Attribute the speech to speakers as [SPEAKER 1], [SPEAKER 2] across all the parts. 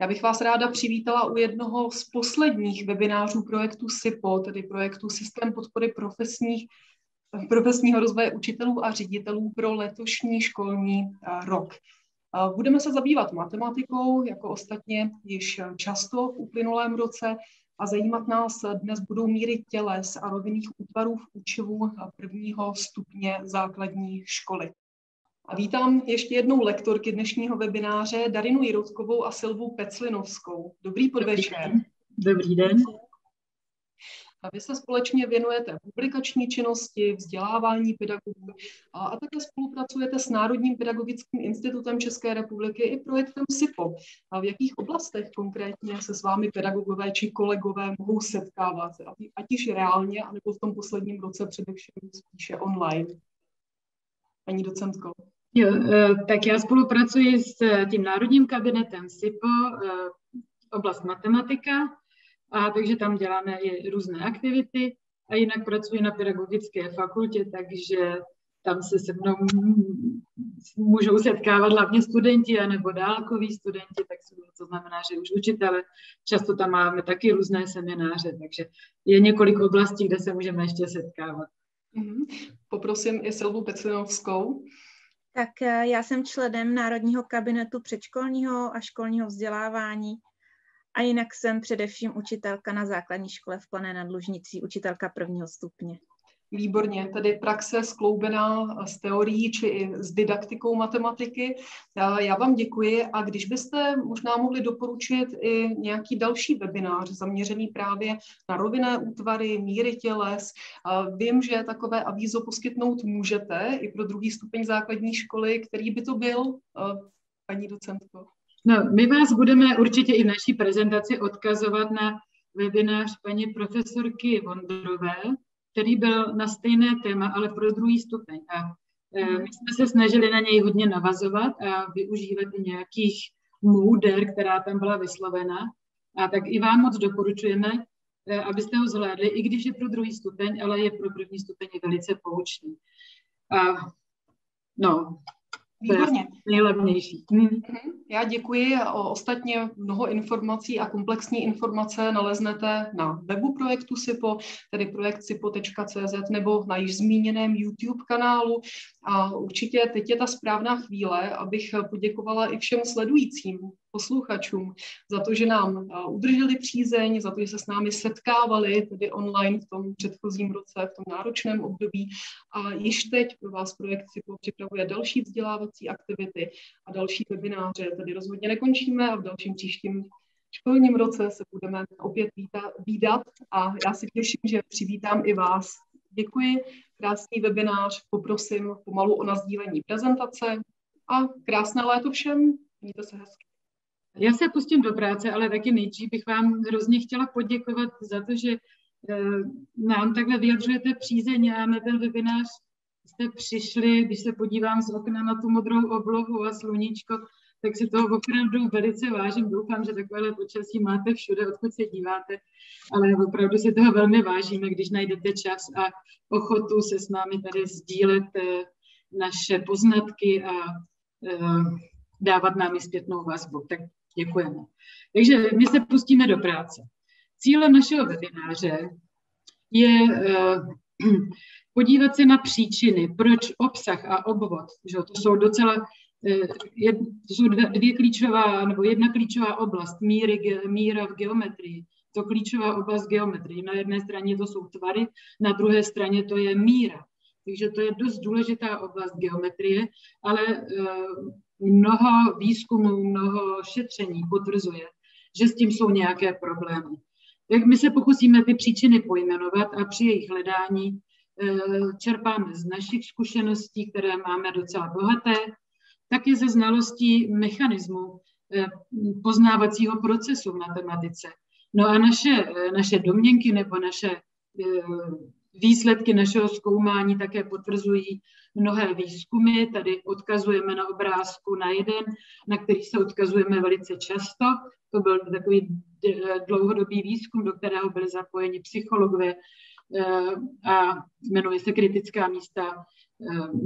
[SPEAKER 1] Já bych vás ráda přivítala u jednoho z posledních webinářů projektu SIPO, tedy projektu Systém podpory profesních, profesního rozvoje učitelů a ředitelů pro letošní školní rok. Budeme se zabývat matematikou, jako ostatně již často v uplynulém roce, a zajímat nás dnes budou míry těles a rovinných útvarů v učivu prvního stupně základní školy. A vítám ještě jednou lektorky dnešního webináře Darinu Jirotkovou a Silvu Peclinovskou. Dobrý podvečer.
[SPEAKER 2] Dobrý den.
[SPEAKER 1] A vy se společně věnujete publikační činnosti, vzdělávání pedagogů a, a také spolupracujete s Národním pedagogickým institutem České republiky i projektem SIPO. A v jakých oblastech konkrétně se s vámi pedagogové či kolegové mohou setkávat, ať již reálně, anebo v tom posledním roce především spíše online? Paní docentko.
[SPEAKER 2] Jo, e, tak já spolupracuji s e, tím národním kabinetem SIPO, e, oblast matematika, a takže tam děláme i různé aktivity a jinak pracuji na pedagogické fakultě, takže tam se se mnou můžou setkávat hlavně studenti nebo dálkoví studenti, tak to znamená, že už učitele, často tam máme taky různé semináře, takže je několik oblastí, kde se můžeme ještě setkávat.
[SPEAKER 1] Mm-hmm. Poprosím i Silvu Peclinovskou.
[SPEAKER 3] Tak eh, já jsem členem Národního kabinetu předškolního a školního vzdělávání a jinak jsem především učitelka na základní škole v Plané nad Lužnicí, učitelka prvního stupně.
[SPEAKER 1] Výborně, tedy praxe skloubená s teorií či i s didaktikou matematiky. Já vám děkuji a když byste možná mohli doporučit i nějaký další webinář zaměřený právě na rovinné útvary, míry těles. Vím, že takové avízo poskytnout můžete i pro druhý stupeň základní školy. Který by to byl, paní docentko?
[SPEAKER 2] No, my vás budeme určitě i v naší prezentaci odkazovat na webinář paní profesorky Vondrové, který byl na stejné téma, ale pro druhý stupeň. A e, my jsme se snažili na něj hodně navazovat a využívat nějakých můder, která tam byla vyslovena. A tak i vám moc doporučujeme, e, abyste ho zhlédli, i když je pro druhý stupeň, ale je pro první stupeň velice poučný. A, no,
[SPEAKER 1] Výborně.
[SPEAKER 2] Nejlevnější.
[SPEAKER 1] Mhm. Já děkuji. Ostatně mnoho informací a komplexní informace naleznete na webu projektu SIPO, tedy projekt sipo.cz nebo na již zmíněném YouTube kanálu. A určitě teď je ta správná chvíle, abych poděkovala i všem sledujícím posluchačům za to, že nám udrželi přízeň, za to, že se s námi setkávali tedy online v tom předchozím roce, v tom náročném období. A již teď pro vás projekt CIPO připravuje další vzdělávací aktivity a další webináře. Tedy rozhodně nekončíme a v dalším příštím školním roce se budeme opět výdat a já si těším, že přivítám i vás. Děkuji, krásný webinář, poprosím pomalu o nazdílení prezentace a krásné léto všem, mějte se hezky.
[SPEAKER 2] Já se pustím do práce, ale taky nejdřív bych vám hrozně chtěla poděkovat za to, že eh, nám takhle vyjadřujete přízeň a na ten webinář jste přišli, když se podívám z okna na tu modrou oblohu a sluníčko, tak si toho opravdu velice vážím. Doufám, že takovéhle počasí máte všude, odkud se díváte, ale opravdu si toho velmi vážíme, když najdete čas a ochotu se s námi tady sdílet eh, naše poznatky a eh, dávat nám i zpětnou vazbu. Tak Děkujeme. Takže my se pustíme do práce. Cílem našeho webináře je uh, podívat se na příčiny, proč obsah a obvod, že to jsou docela jed, to jsou dvě klíčová, nebo jedna klíčová oblast, míry, ge, míra v geometrii, to klíčová oblast geometrie. Na jedné straně to jsou tvary, na druhé straně to je míra. Takže to je dost důležitá oblast geometrie, ale uh, mnoho výzkumů, mnoho šetření potvrzuje, že s tím jsou nějaké problémy. Tak my se pokusíme ty příčiny pojmenovat a při jejich hledání eh, čerpáme z našich zkušeností, které máme docela bohaté, taky ze znalostí mechanismu eh, poznávacího procesu v matematice. No a naše, eh, naše domněnky nebo naše výsledky našeho zkoumání také potvrzují mnohé výzkumy. Tady odkazujeme na obrázku na jeden, na který se odkazujeme velice často. To byl takový dlouhodobý výzkum, do kterého byli zapojeni psychologové, a jmenuje se Kritická místa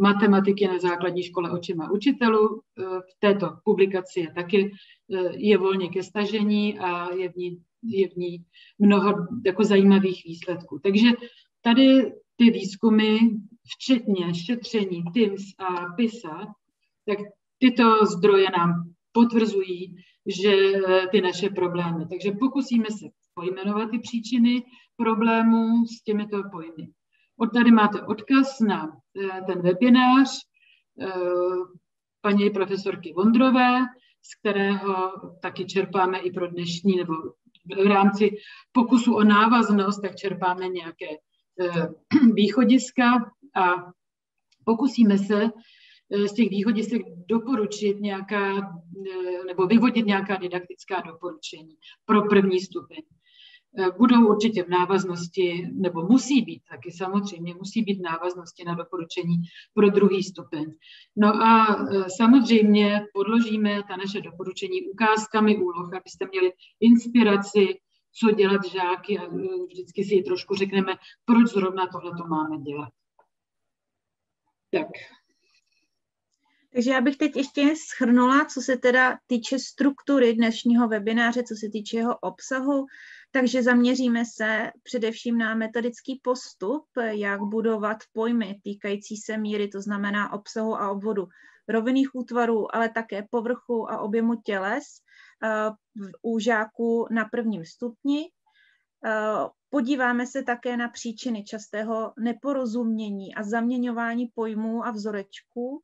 [SPEAKER 2] matematiky na základní škole očima učitelů. V této publikaci je taky je volně ke stažení a je v ní, je v ní mnoho jako zajímavých výsledků. Takže tady ty výzkumy, včetně šetření TIMS a PISA, tak tyto zdroje nám potvrzují, že ty naše problémy. Takže pokusíme se pojmenovat ty příčiny problémů s těmito pojmy. Od tady máte odkaz na eh, ten webinář eh, paní profesorky Vondrové, z kterého taky čerpáme i pro dnešní, nebo v rámci pokusu o návaznost, tak čerpáme nějaké eh, východiska a pokusíme se z těch východisek doporučit nějaká, nebo vyvodit nějaká didaktická doporučení pro první stupeň. Eh, budou určitě v návaznosti, nebo musí být taky samozřejmě, musí být v návaznosti na doporučení pro druhý stupeň. No a eh, samozřejmě podložíme ta naše doporučení ukázkami úloh, abyste měli inspiraci, co dělat žáky a eh, vždycky si trošku řekneme, proč zrovna tohle to máme dělat. Tak.
[SPEAKER 3] Takže já bych teď ještě schrnula, co se teda týče struktury dnešního webináře, co se týče jeho obsahu. Takže zaměříme se především na metodický postup, jak budovat pojmy týkající se míry, to znamená obsahu a obvodu rovinných útvarů, ale také povrchu a objemu těles u žáků na prvním stupni. Eh, podíváme se také na příčiny častého neporozumění a zaměňování pojmů a vzorečků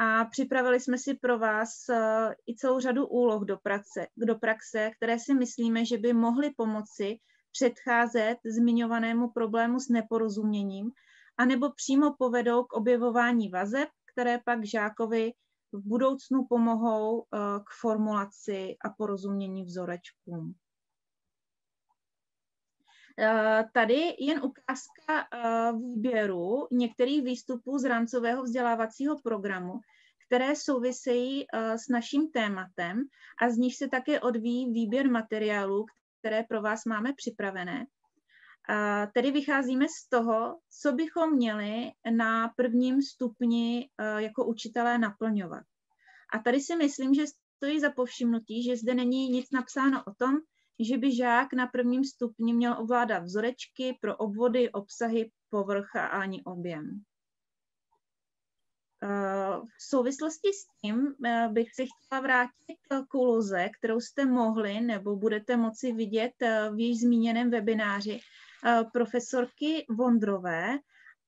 [SPEAKER 3] a připravili jsme si pro vás eh, i celou řadu úloh do praxe, do praxe, které si myslíme, že by mohly pomoci předcházet zmiňovanému problému s neporozuměním, anebo přímo povedou k objevování vazeb, které pak žákovi v budoucnu pomohou eh, k formulaci a porozumění vzorečkům. Eh, tady jen ukázka eh, výběru některých výstupů z rámcového vzdělávacího programu, které souvisejí s naším tématem a z nich se také odvíjí výběr materiálů, které pro vás máme připravené. Tedy vycházíme z toho, co bychom měli na prvním stupni jako učitelé naplňovat. A tady si myslím, že stojí za povšimnutí, že zde není nic napsáno o tom, že by žák na prvním stupni měl ovládat vzorečky pro obvody, obsahy, povrch a ani objem. Eh, v souvislosti s tím eh, bych se chtěla vrátit k úloze, kterou jste mohli nebo budete moci vidět eh, v již zmíněném webináři profesorky Vondrové,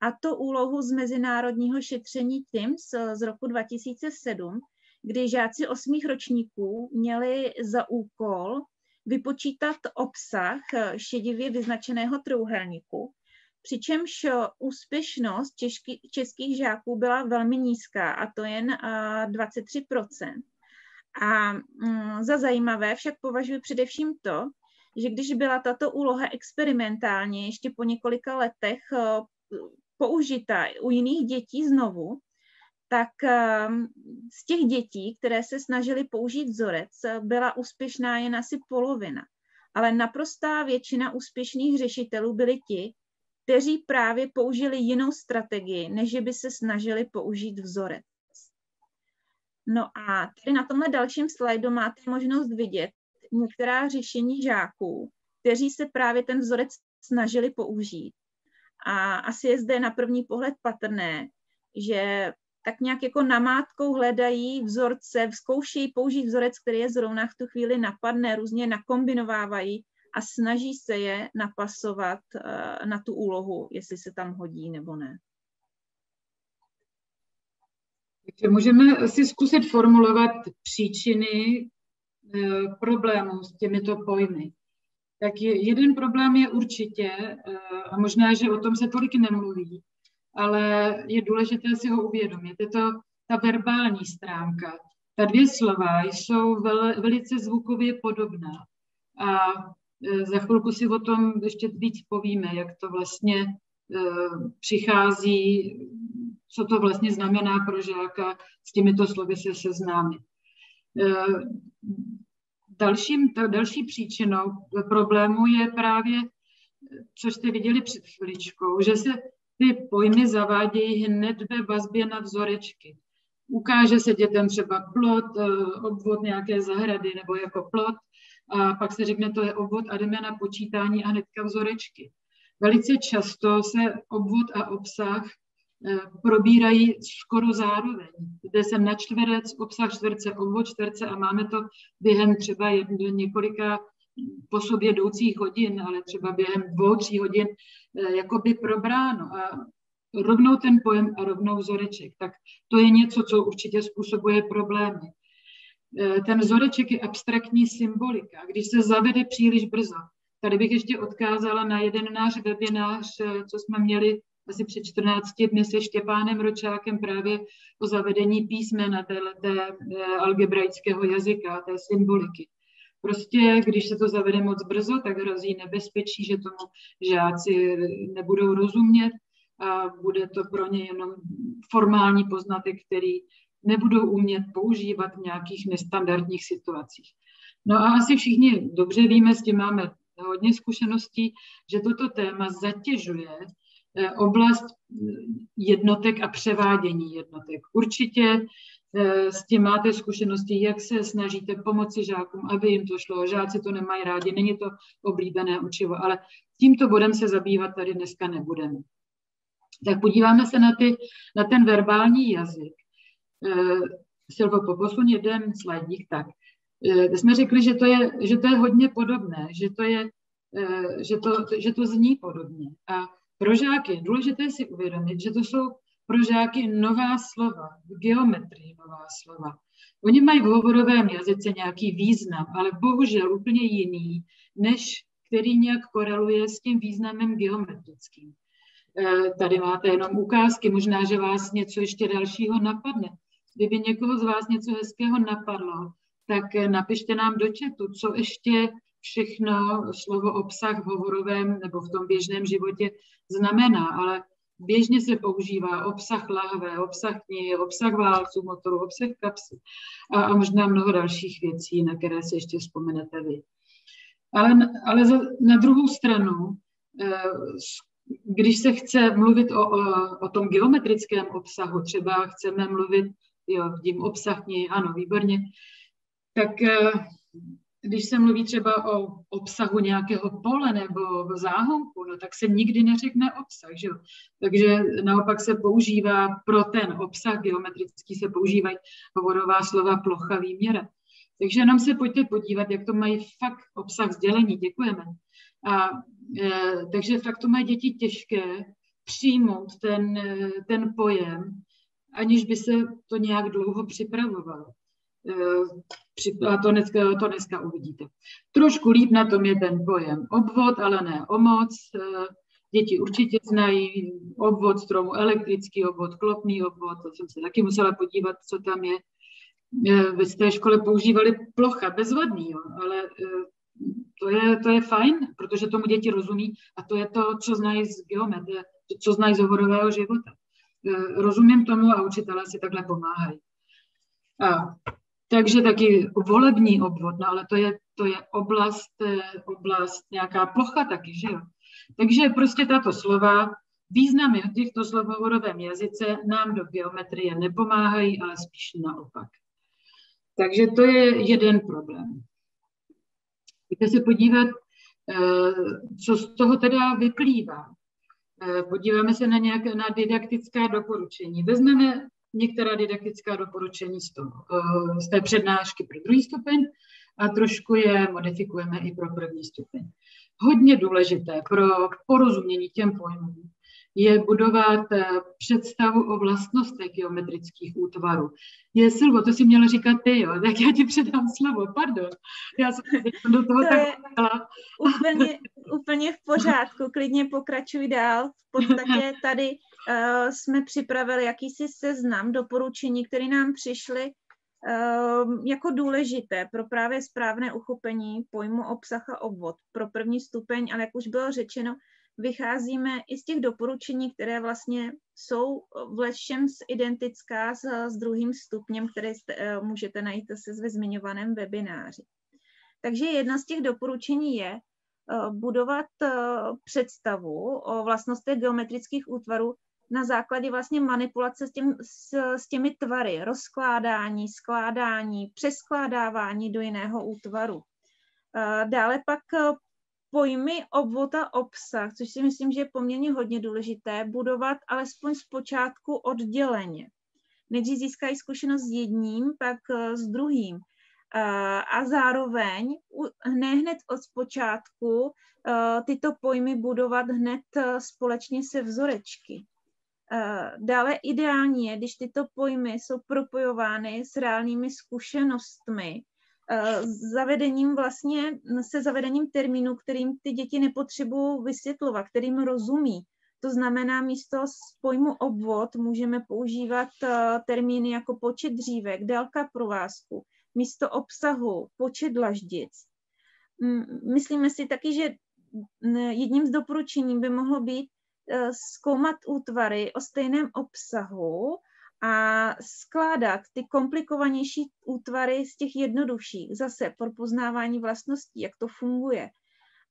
[SPEAKER 3] a to úlohu z mezinárodního šetření TIMS z roku 2007, kdy žáci osmých ročníků měli za úkol vypočítat obsah eh, šedivě vyznačeného trouhelníku, přičemž eh, úspěšnost český, českých žáků byla velmi nízká, a to jen 23 eh, A mm, za zajímavé však považuji především to, že když byla tato úloha experimentálně ještě po několika letech použita u jiných dětí znovu, tak ehm, z těch dětí, které se snažily použít vzorec, byla úspěšná jen asi polovina. Ale naprostá většina úspěšných řešitelů byli ti, kteří právě použili jinou strategii, než by se snažili použít vzorec. No a tady na tomhle dalším slajdu máte možnost vidět některá řešení žáků, kteří se právě ten vzorec snažili použít. A asi je zde na první pohled patrné, že tak nějak jako namátkou hledají vzorce, zkoušejí použít vzorec, který je zrovna v tu chvíli napadne, různě nakombinovávají a snaží se je napasovat eh, na tu úlohu, jestli se tam hodí nebo ne.
[SPEAKER 2] Takže můžeme si zkusit formulovat příčiny problémů s těmito pojmy. Tak jeden problém je určitě, eh, a možná, že o tom se tolik nemluví, ale je důležité si ho uvědomit. Je to ta verbální stránka. Ta dvě slova jsou vel, velice zvukově podobná. A e, za chvilku si o tom ještě víc povíme, jak to vlastně přichází, co to vlastně znamená pro žáka s těmito slovy se seznámit. E, dalším, další příčinou problému je právě co jste viděli před chviličkou, že se ty pojmy zavádějí hned ve vazbě na vzorečky. Ukáže se dětem třeba plot, eh, obvod nějaké zahrady nebo jako plot a pak se řekne, to je obvod a jdeme na počítání a hnedka vzorečky. Velice často se obvod a obsah eh, probírají skoro zároveň. Jde se na čtverec, obsah čtverce, obvod čtverce a máme to během třeba několika po sobě jdoucích hodin, ale třeba během dvou, tří hodin eh, jakoby probráno a rovnou ten pojem a rovnou vzoreček. Tak to je něco, co určitě způsobuje problémy. Eh, ten vzoreček je abstraktní symbolika. Když se zavede příliš brzo, tady bych ještě odkázala na jeden náš webinář, eh, co jsme měli asi před 14 dny se Štěpánem Ročákem právě o zavedení písmena té, té algebraického jazyka, té symboliky. Prostě, když se to zavede moc brzo, tak hrozí nebezpečí, že tomu žáci nebudou rozumět a bude to pro ně jenom formální poznatek, který nebudou umět používat v nějakých nestandardních situacích. No a asi všichni dobře víme, s tím máme hodně zkušeností, že toto téma zatěžuje eh, oblast jednotek a převádění jednotek. Určitě Eh, s tím máte zkušenosti, jak se snažíte pomoci žákům, aby jim to šlo. Žáci to nemají rádi, není to oblíbené učivo, ale tímto bodem se zabývat tady dneska nebudeme. Tak podíváme se na, ty, na ten verbální jazyk. Eh, Silvo, poposun jeden slajdík, tak. Eh, jsme řekli, že to, je, že to je hodně podobné, že to, je, že, to, že to zní podobně. A pro žáky je důležité si uvědomit, že to jsou pro žáky nová slova, v geometrii nová slova. Oni mají v hovorovém jazyce nějaký význam, ale bohužel úplně jiný, než který nějak koreluje s tím významem geometrickým. E, tady máte jenom ukázky, možná, že vás něco ještě dalšího napadne. Kdyby někoho z vás něco hezkého napadlo, tak napište nám do četu, co ještě všechno slovo obsah v hovorovém nebo v tom běžném životě znamená, ale běžně se používá obsah lahve, obsah knihy, obsah válců motoru, obsah kapsy a, a možná mnoho dalších věcí, na které si ještě vzpomenete vy. Ale, ale za, na druhou stranu, eh, když se chce mluvit o, o, o tom geometrickém obsahu, třeba chceme mluvit, jo, tím obsah knihy, ano, výborně, tak eh, když se mluví třeba o obsahu nějakého pole nebo záhonku, no tak se nikdy neřekne obsah, že? Takže naopak se používá pro ten obsah geometrický se používají hovorová slova plocha, výměra. Takže jenom se pojďte podívat, jak to mají fakt obsah sdělení. Děkujeme. A, e, takže fakt to mají děti těžké přijmout ten, e, ten pojem, aniž by se to nějak dlouho připravovalo. Eh, a to dneska, to dneska uvidíte. Trošku líp na tom je ten pojem obvod, ale ne omoc. Eh, děti určitě znají obvod stromu, elektrický obvod, klopný obvod, to jsem se taky musela podívat, co tam je. Eh, ve té škole používali plocha, bezvadný, jo, ale to je, to je fajn, protože tomu děti rozumí a to je to, co znají z geometrie, co znají z hovorového života. Rozumím tomu a učitelé si takhle pomáhají. A takže taky volební obvod, no ale to je, to je oblast, eh, oblast, nějaká plocha taky, že jo. Takže prostě tato slova, významy těchto slov v hovorovém jazyce nám do geometrie nepomáhají, ale spíš naopak. Takže to je jeden problém. Pojďte se podívat, eh, co z toho teda vyplývá. Eh, podíváme se na nějaké na didaktická doporučení. Vezmeme některá didaktická doporučení z, toho, eh, z té přednášky pro druhý stupeň a trošku je modifikujeme i pro první stupeň. Hodně důležité pro porozumění těm pojmům je budovat eh, představu o vlastnostech geometrických útvarů. Je Silvo, to si měla říkat ty, jo, tak já ti předám slovo, pardon. Já jsem do toho
[SPEAKER 3] to tak je úplně, úplně v pořádku, klidně pokračuj dál. V podstatě tady uh, jsme připravili jakýsi seznam doporučení, které nám přišly uh, jako důležité pro právě správné uchopení pojmu obsah a obvod pro první stupeň, ale jak už bylo řečeno, vycházíme i z těch doporučení, které vlastně jsou v lecčem identická s, s druhým stupněm, které jste, uh, můžete najít se ve zmiňovaném webináři. Takže jedna z těch doporučení je budovat představu o vlastnostech geometrických útvarů na základě vlastně manipulace s, těm, s, s těmi tvary, rozkládání, skládání, přeskládávání do jiného útvaru. Dále pak pojmy obvod a obsah, což si myslím, že je poměrně hodně důležité, budovat alespoň zpočátku odděleně. Nejdřív získají zkušenost s jedním, pak eh, s druhým. A zároveň ne hned od zpočátku eh, tyto pojmy budovat hned eh, společně se vzorečky. Dále ideální je, když tyto pojmy jsou propojovány s reálnými zkušenostmi, zavedením vlastně, se zavedením termínu, kterým ty děti nepotřebují vysvětlovat, kterým rozumí. To znamená, místo pojmu obvod můžeme používat eh, termíny jako počet dřívek, délka provázku, místo obsahu počet dlaždic. Myslíme si taky, že jedním z doporučení by mohlo být eh, zkoumat útvary o stejném obsahu a skládat ty komplikovanější útvary z těch jednodušších, zase pro poznávání vlastností, jak to funguje.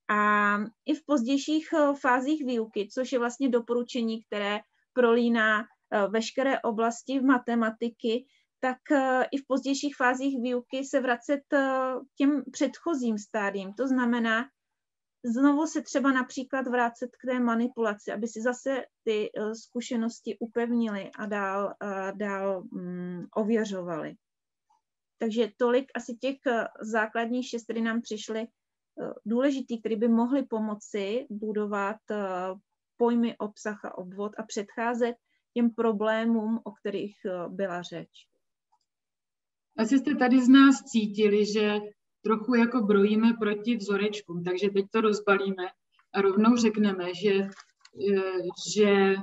[SPEAKER 3] A i v pozdějších eh, fázích výuky, což je vlastně doporučení, které prolíná eh, veškeré oblasti v matematiky, tak eh, i v pozdějších fázích výuky se vracet k těm předchozím stádím. To znamená, znovu se třeba například vrátit k té manipulaci, aby si zase ty zkušenosti upevnili a dál, dál um, ověřovali. Takže tolik asi těch základních šest, které nám přišly Eh, důležitý, který by mohly pomoci budovat eh, pojmy obsah a obvod a předcházet těm problémům, o kterých eh, byla řeč.
[SPEAKER 2] Asi jste tady z nás cítili, že trochu jako brojíme proti vzorečkům, takže teď to rozbalíme a rovnou řekneme, že, že,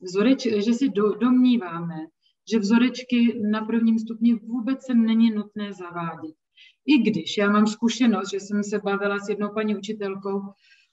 [SPEAKER 2] vzoreč, že si do, domníváme, že vzorečky na prvním stupni vůbec se není nutné zavádět. I když já mám zkušenost, že jsem se bavila s jednou paní učitelkou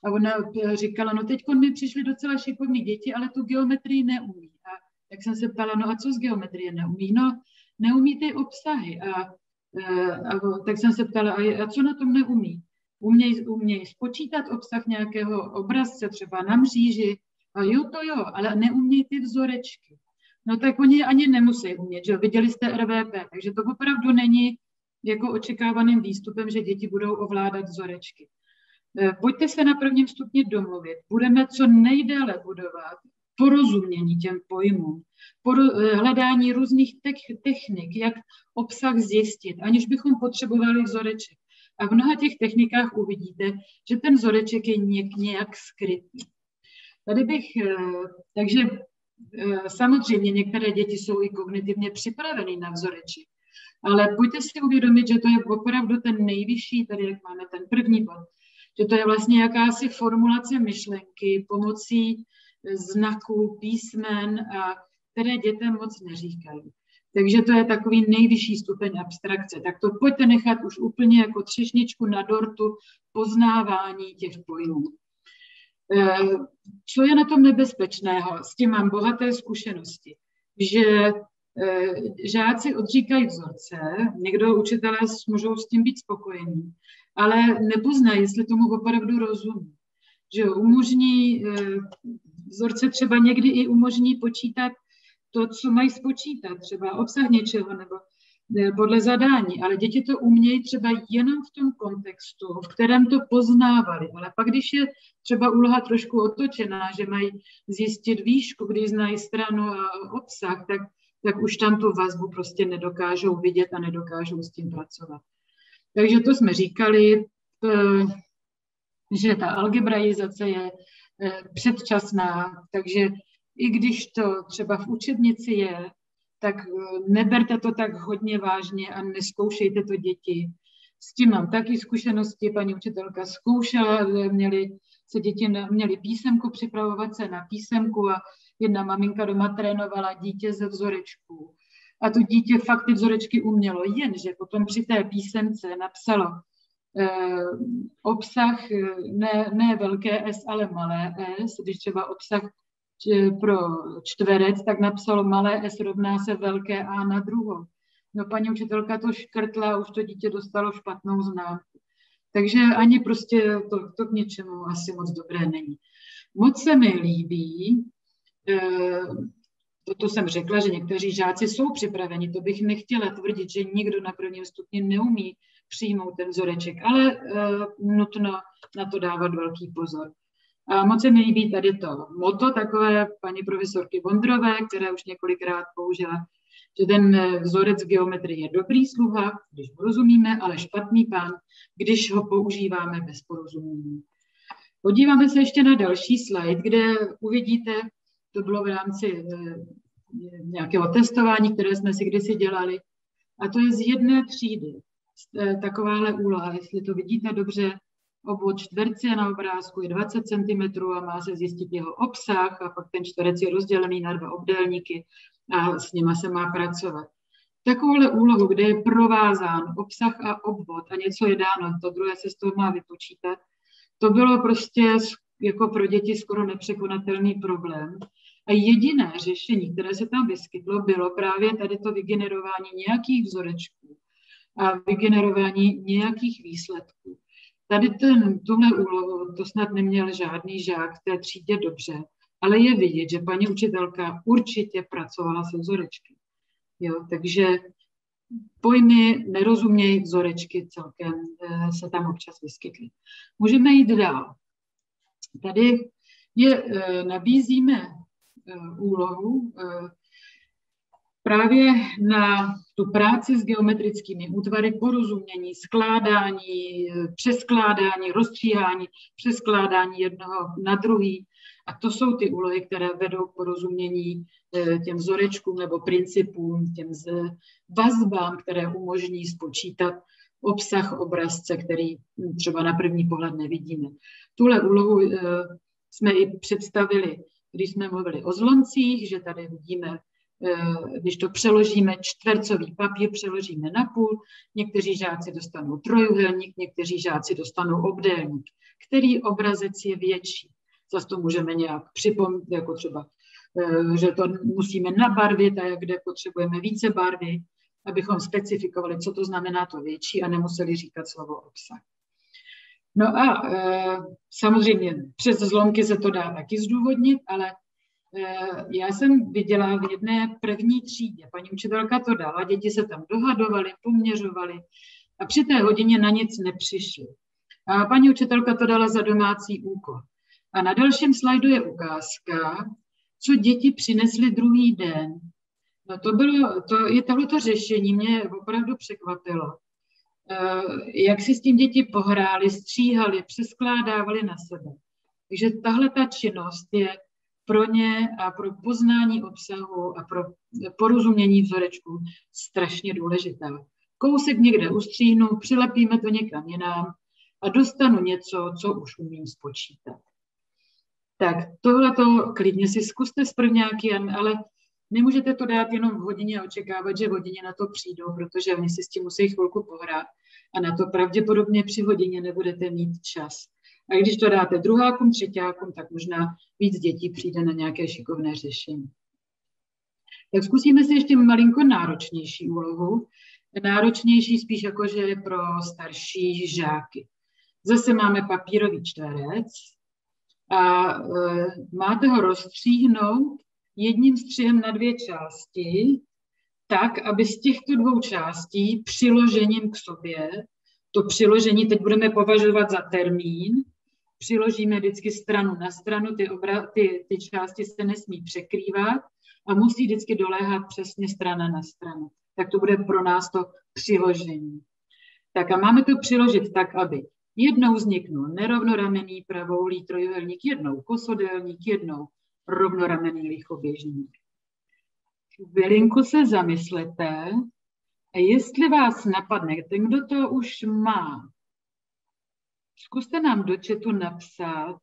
[SPEAKER 2] a ona říkala, no teď mi přišly docela šikovní děti, ale tu geometrii neumí. A tak jsem se ptala, no a co z geometrie neumí? No, neumí ty obsahy. A, a, a tak jsem se ptala, a, co na tom neumí? Umějí, uměj spočítat obsah nějakého obrazce, třeba na mříži, a jo, to jo, ale neumějí ty vzorečky. No tak oni ani nemusí umět, že viděli jste RVP, takže to opravdu není jako očekávaným výstupem, že děti budou ovládat vzorečky. Eh, pojďte se na prvním stupni domluvit. Budeme co nejdéle budovat porozumění těm pojmům, eh, hledání různých technik, jak obsah zjistit, aniž bychom potřebovali vzoreček. A v mnoha těch technikách uvidíte, že ten vzoreček je nějak skrytý. Tady bych, eh, takže samozřejmě některé děti jsou i kognitivně připraveny na vzoreček, ale pojďte si uvědomit, že to je opravdu ten nejvyšší, tady jak máme ten první bod, že to je vlastně jakási formulace myšlenky pomocí znaků, písmen, které dětem moc neříkají. Takže to je takový nejvyšší stupeň abstrakce. Tak to pojďte nechat už úplně jako třešničku na dortu poznávání těch pojmů. Eh, co je na tom nebezpečného? S tím mám bohaté zkušenosti, že Eh, žáci odříkají vzorce, někdo učitelé můžou s tím být spokojení, ale nepoznají, jestli tomu opravdu rozumí. Že umožní, eh, vzorce třeba někdy i umožní počítat to, co mají spočítat, třeba obsah něčeho nebo eh, podle zadání, ale děti to umějí třeba jenom v tom kontextu, v kterém to poznávali. Ale pak, když je třeba úloha trošku otočená, že mají zjistit výšku, když znají stranu a obsah, tak tak už tam tu vazbu prostě nedokážou vidět a nedokážou s tím pracovat. Takže to jsme říkali, eh, že ta algebraizace je předčasná, takže i když to třeba v učebnici je, tak eh, neberte to tak hodně vážně a neskoušejte to děti. S tím mám taky zkušenosti, paní učitelka zkoušela, měli se děti měli písemku, připravovat se na písemku a jedna maminka doma trénovala dítě ze vzorečků. A to dítě fakt ty vzorečky umělo, jenže potom při té písemce napsalo eh, obsah, eh, ne, ne velké S, ale malé S, když třeba obsah eh, pro čtverec, tak napsalo malé S rovná se velké A na druhou. No paní učitelka to škrtla, už to dítě dostalo špatnou známku. Takže ani prostě to, to k něčemu asi moc dobré není. Moc se mi líbí, toto jsem řekla, že někteří žáci jsou připraveni, to bych nechtěla tvrdit, že nikdo na prvním stupni neumí přijmout ten vzoreček, ale uh, nutno na to dávat velký pozor. A moc se mi líbí tady to moto takové paní profesorky Vondrové, které už několikrát použila, že ten eh, vzorec geometrie je dobrý sluha, když rozumíme, ale špatný pán, když ho používáme bez porozumění. Podíváme se ještě na další slide, kde uvidíte, to bylo v rámci eh, nějakého testování, které jsme si kdysi dělali, a to je z jedné třídy. Eh, takováhle úloha, jestli to vidíte dobře, obvod čtverce na obrázku je 20 cm a má se zjistit jeho obsah a pak ten čtverec je rozdělený na dva obdélníky a s nima se má pracovat. Takovouhle úlohu, kde je provázán obsah a obvod a něco je dáno, to druhé se z toho má vypočítat, to bylo prostě jako pro děti skoro nepřekonatelný problém. A jediné řešení, které se tam vyskytlo, bylo právě tady to vygenerování nějakých vzorečků a vygenerování nějakých výsledků. Tady ten, tuhle úlohu to snad neměl žádný žák v té třídě dobře, ale je vidět, že paní učitelka určitě pracovala se vzorečky. Jo, takže pojmy nerozumějí vzorečky celkem eh, se tam občas vyskytly. Můžeme jít dál. Tady je, eh, nabízíme úlohu právě na tu práci s geometrickými útvary, porozumění, skládání, přeskládání, rozstříhání, přeskládání jednoho na druhý. A to jsou ty úlohy, které vedou k porozumění eh, těm vzorečkům nebo principům, těm vazbám, které umožní spočítat obsah obrazce, který třeba na první pohled nevidíme. Tuhle úlohu eh, jsme i představili, když jsme mluvili o zlomcích, že tady vidíme Eh, když to přeložíme, čtvercový papír přeložíme na půl, někteří žáci dostanou trojuhelník, někteří žáci dostanou obdélník. Který obrazec je větší? Zase to můžeme nějak připomínat, jako třeba, eh, že to musíme nabarvit a kde potřebujeme více barvy, abychom specifikovali, co to znamená to větší a nemuseli říkat slovo obsah. No a e, samozřejmě přes zlomky se to dá taky zdůvodnit, ale Eh, já jsem viděla v jedné první třídě, paní učitelka to dala, děti se tam dohadovaly, poměřovaly a při té hodině na nic nepřišli. A paní učitelka to dala za domácí úkol. A na dalším slajdu je ukázka, co děti přinesly druhý den. No to bylo, to, je tohleto řešení mě opravdu překvapilo. Eh, jak si s tím děti pohráli, stříhali, přeskládávali na sebe. Takže tahle ta činnost je pro ně a pro poznání obsahu a pro porozumění vzorečku strašně důležitá. Kousek někde ustříhnu, přilepíme to někam jinam a dostanu něco, co už umím spočítat. Tak tohle to klidně si zkuste s prvňáky, ale nemůžete to dát jenom v hodině a očekávat, že v hodině na to přijdou, protože oni si s tím musí chvilku pohrát a na to pravděpodobně při hodině nebudete mít čas. A když to dáte druhákům, třetíákům, tak možná víc dětí přijde na nějaké šikovné řešení. Tak zkusíme si ještě malinko náročnější úlohu. Náročnější spíš jako, že je pro starší žáky. Zase máme papírový čtverec a e, máte ho rozstříhnout jedním střihem na dvě části, tak, aby z těchto dvou částí přiložením k sobě, to přiložení teď budeme považovat za termín, přiložíme vždycky stranu na stranu, ty, obra, ty, ty části se nesmí překrývat a musí vždycky doléhat přesně strana na stranu. Tak to bude pro nás to přiložení. Tak a máme to přiložit tak, aby jednou vzniknul nerovnoramenný pravoulý trojuhelník, jednou kosodelník, jednou rovnoramenný lichoběžník. Chvilinku se zamyslete, a jestli vás napadne, ten, kdo to už má, Zkuste nám do chatu napsat,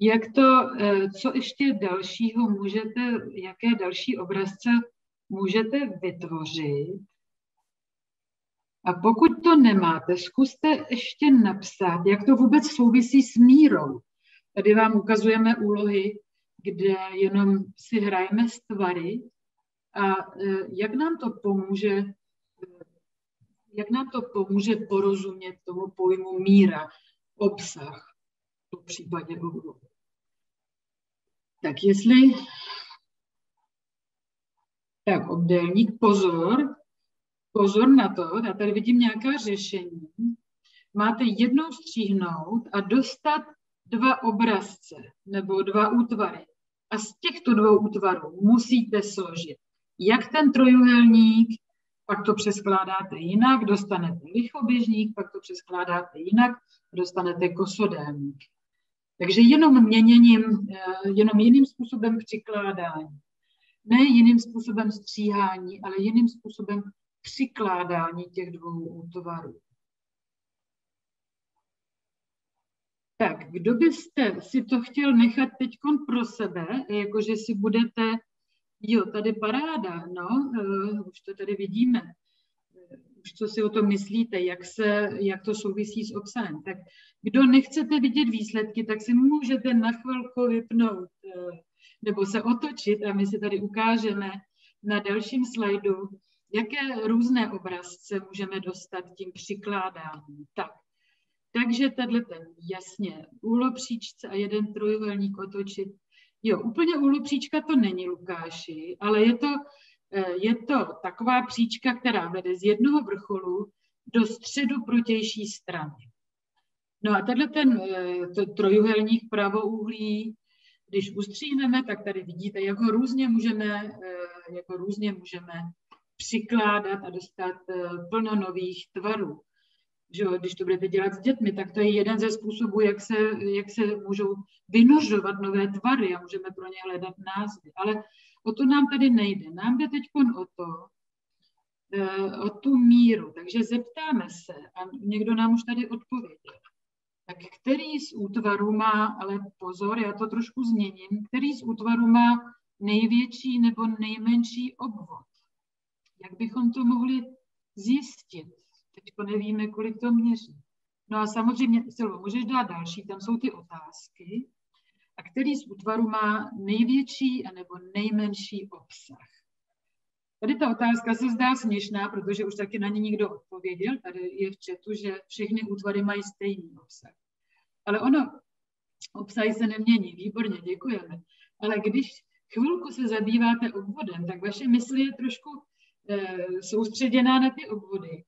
[SPEAKER 2] jak to, eh, co ještě dalšího můžete, jaké další obrazce můžete vytvořit. A pokud to nemáte, zkuste ještě napsat, jak to vůbec souvisí s mírou. Tady vám ukazujeme úlohy, kde jenom si hrajeme s tvary a eh, jak nám to pomůže jak nám to pomůže porozumět tomu pojmu míra, obsah, v případě obvod. Tak jestli tak obdélník, pozor, pozor na to, já tady vidím nějaká řešení. Máte jednou stříhnout a dostat dva obrazce nebo dva útvary. A z těchto dvou útvarů musíte složit jak ten trojuhelník, pak to přeskládáte jinak, dostanete lichoběžník, pak to přeskládáte jinak, dostanete kosodélník. Takže jenom měněním, eh, jenom jiným způsobem přikládání. Ne jiným způsobem stříhání, ale jiným způsobem přikládání těch dvou útvarů. Tak, kdo byste si to chtěl nechat teď pro sebe, jakože si budete, jo, tady paráda, no, uh, už to tady vidíme, už co si o tom myslíte, jak, se, jak to souvisí s obsahem. Tak kdo nechcete vidět výsledky, tak si můžete na chvilku vypnout uh, nebo se otočit a my si tady ukážeme na dalším slajdu, jaké různé obrazce můžeme dostat tím přikládáním. Tak, takže tenhle ten, jasně, úlopříčce a jeden trojuhelník otočit. Jo, úplně úlopříčka to není, Lukáši, ale je to, eh, je to taková příčka, která vede z jednoho vrcholu do středu protější strany. No a tenhle ten eh, to trojuhelník pravouhlý, když ustříhneme, tak tady vidíte, jak ho různě můžeme, eh, jak ho různě můžeme přikládat a dostat plno nových tvarů že jo, když to budete dělat s dětmi, tak to je jeden ze způsobů, jak se, jak se můžou vynožovat nové tvary a můžeme pro ně hledat názvy. Ale o to nám tady nejde. Nám jde teď o to, eh, o tu míru. Takže zeptáme se, a někdo nám už tady odpověděl, tak který z útvarů má, ale pozor, já to trošku změním, který z útvarů má největší nebo nejmenší obvod? Jak bychom to mohli zjistit? Teď nevíme, kolik to měří. No a samozřejmě, Silvo, můžeš dát další, tam jsou ty otázky. A který z útvaru má největší anebo nejmenší obsah? Tady ta otázka se zdá směšná, protože už taky na ně někdo odpověděl. Tady je v četu, že všechny útvary mají stejný obsah. Ale ono, obsahy se nemění. Výborně, děkujeme. Ale když chvilku se zabýváte obvodem, tak vaše mysl je trošku e, soustředěná na ty obvody.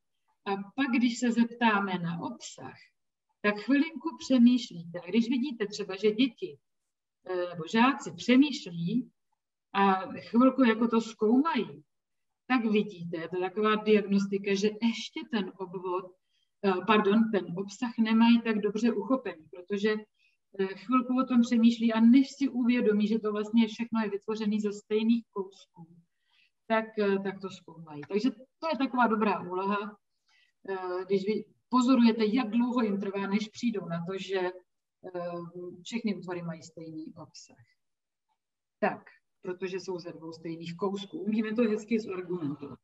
[SPEAKER 2] A pak, když se zeptáme na obsah, tak chvilinku přemýšlíte. A když vidíte třeba, že děti eh, nebo žáci přemýšlí a chvilku jako to zkoumají, tak vidíte, to je taková diagnostika, že ještě ten obvod, eh, pardon, ten obsah nemají tak dobře uchopený, protože eh, chvilku o tom přemýšlí a než si uvědomí, že to vlastně všechno je vytvořené ze stejných kousků, tak, tak to zkoumají. Takže to je taková dobrá úloha, když vy pozorujete, jak dlouho jim trvá, než přijdou na to, že eh, všechny útvary mají stejný obsah. Tak, protože jsou ze dvou stejných kousků. Umíme to hezky zargumentovat.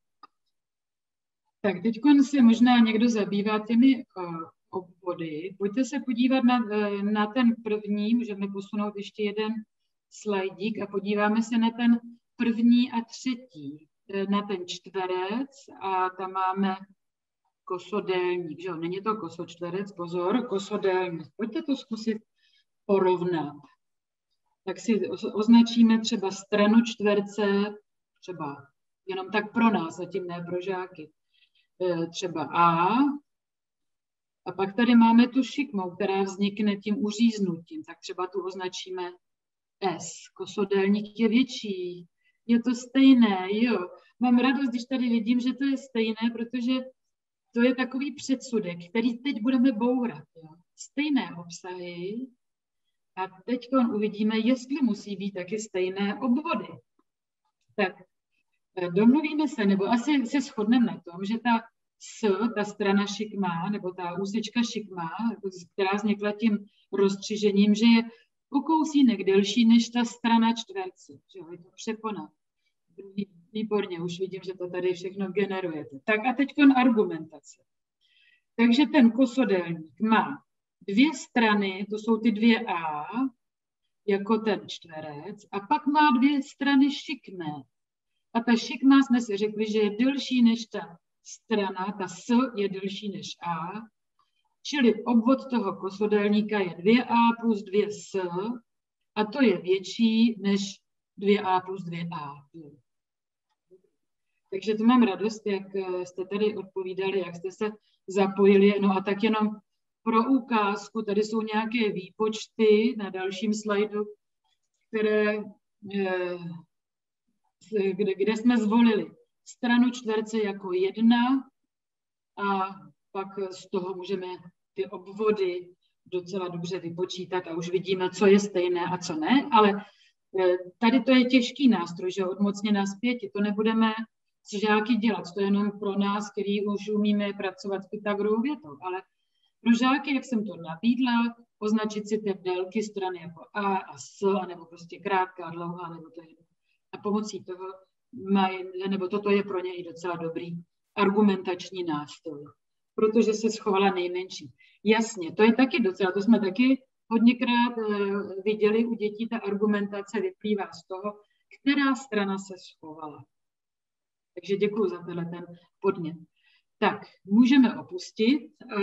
[SPEAKER 2] Tak teď se možná někdo zabývá těmi uh, obvody. Pojďte se podívat na, na ten první, můžeme posunout ještě jeden slajdík a podíváme se na ten první a třetí, na ten čtverec a tam máme kosodélník, že jo? Není to kosočtverec, pozor, kosodélník. Pojďte to zkusit porovnat. Tak si označíme třeba stranu čtverce, třeba jenom tak pro nás, zatím ne pro žáky. E, třeba A, a pak tady máme tu šikmou, která vznikne tím uříznutím, tak třeba tu označíme S. Kosodélník je větší, je to stejné, jo. Mám radost, když tady vidím, že to je stejné, protože to je takový předsudek, který teď budeme bourat. Jo. Stejné obsahy a teď uvidíme, jestli musí být taky stejné obvody. Tak eh, domluvíme se, nebo asi se shodneme na tom, že ta S, ta strana šikma, nebo ta úsečka šikma, která vznikla tím rozstřižením, že je o kousínek delší než ta strana čtverce, že je to přepona. Druhý Výborně, už vidím, že to tady všechno generujete. Tak a teď argumentace. Takže ten kosodelník má dvě strany, to jsou ty dvě A, jako ten čtverec, a pak má dvě strany šikmé. A ta šikmá jsme si řekli, že je delší než ta strana, ta S je delší než A, čili obvod toho kosodelníka je 2A plus 2S a to je větší než 2A plus 2A. Takže to mám radost, jak jste tady odpovídali, jak jste se zapojili. No a tak jenom pro ukázku, tady jsou nějaké výpočty na dalším slajdu, které, eh, kde, kde jsme zvolili stranu čtverce jako jedna a pak z toho můžeme ty obvody docela dobře vypočítat a už vidíme, co je stejné a co ne, ale eh, tady to je těžký nástroj, že odmocně na zpěti, to nebudeme s žáky dělat, to je jenom pro nás, který už umíme pracovat s Pythagorovou větou, ale pro žáky, jak jsem to nabídla, označit si ty délky strany jako A a S, nebo prostě krátká, dlouhá, nebo to je. A pomocí toho mají, nebo toto je pro ně i docela dobrý argumentační nástroj, protože se schovala nejmenší. Jasně, to je taky docela, to jsme taky hodněkrát eh, viděli u dětí, ta argumentace vyplývá z toho, která strana se schovala. Takže děkuji za tenhle ten podnět. Tak, můžeme opustit a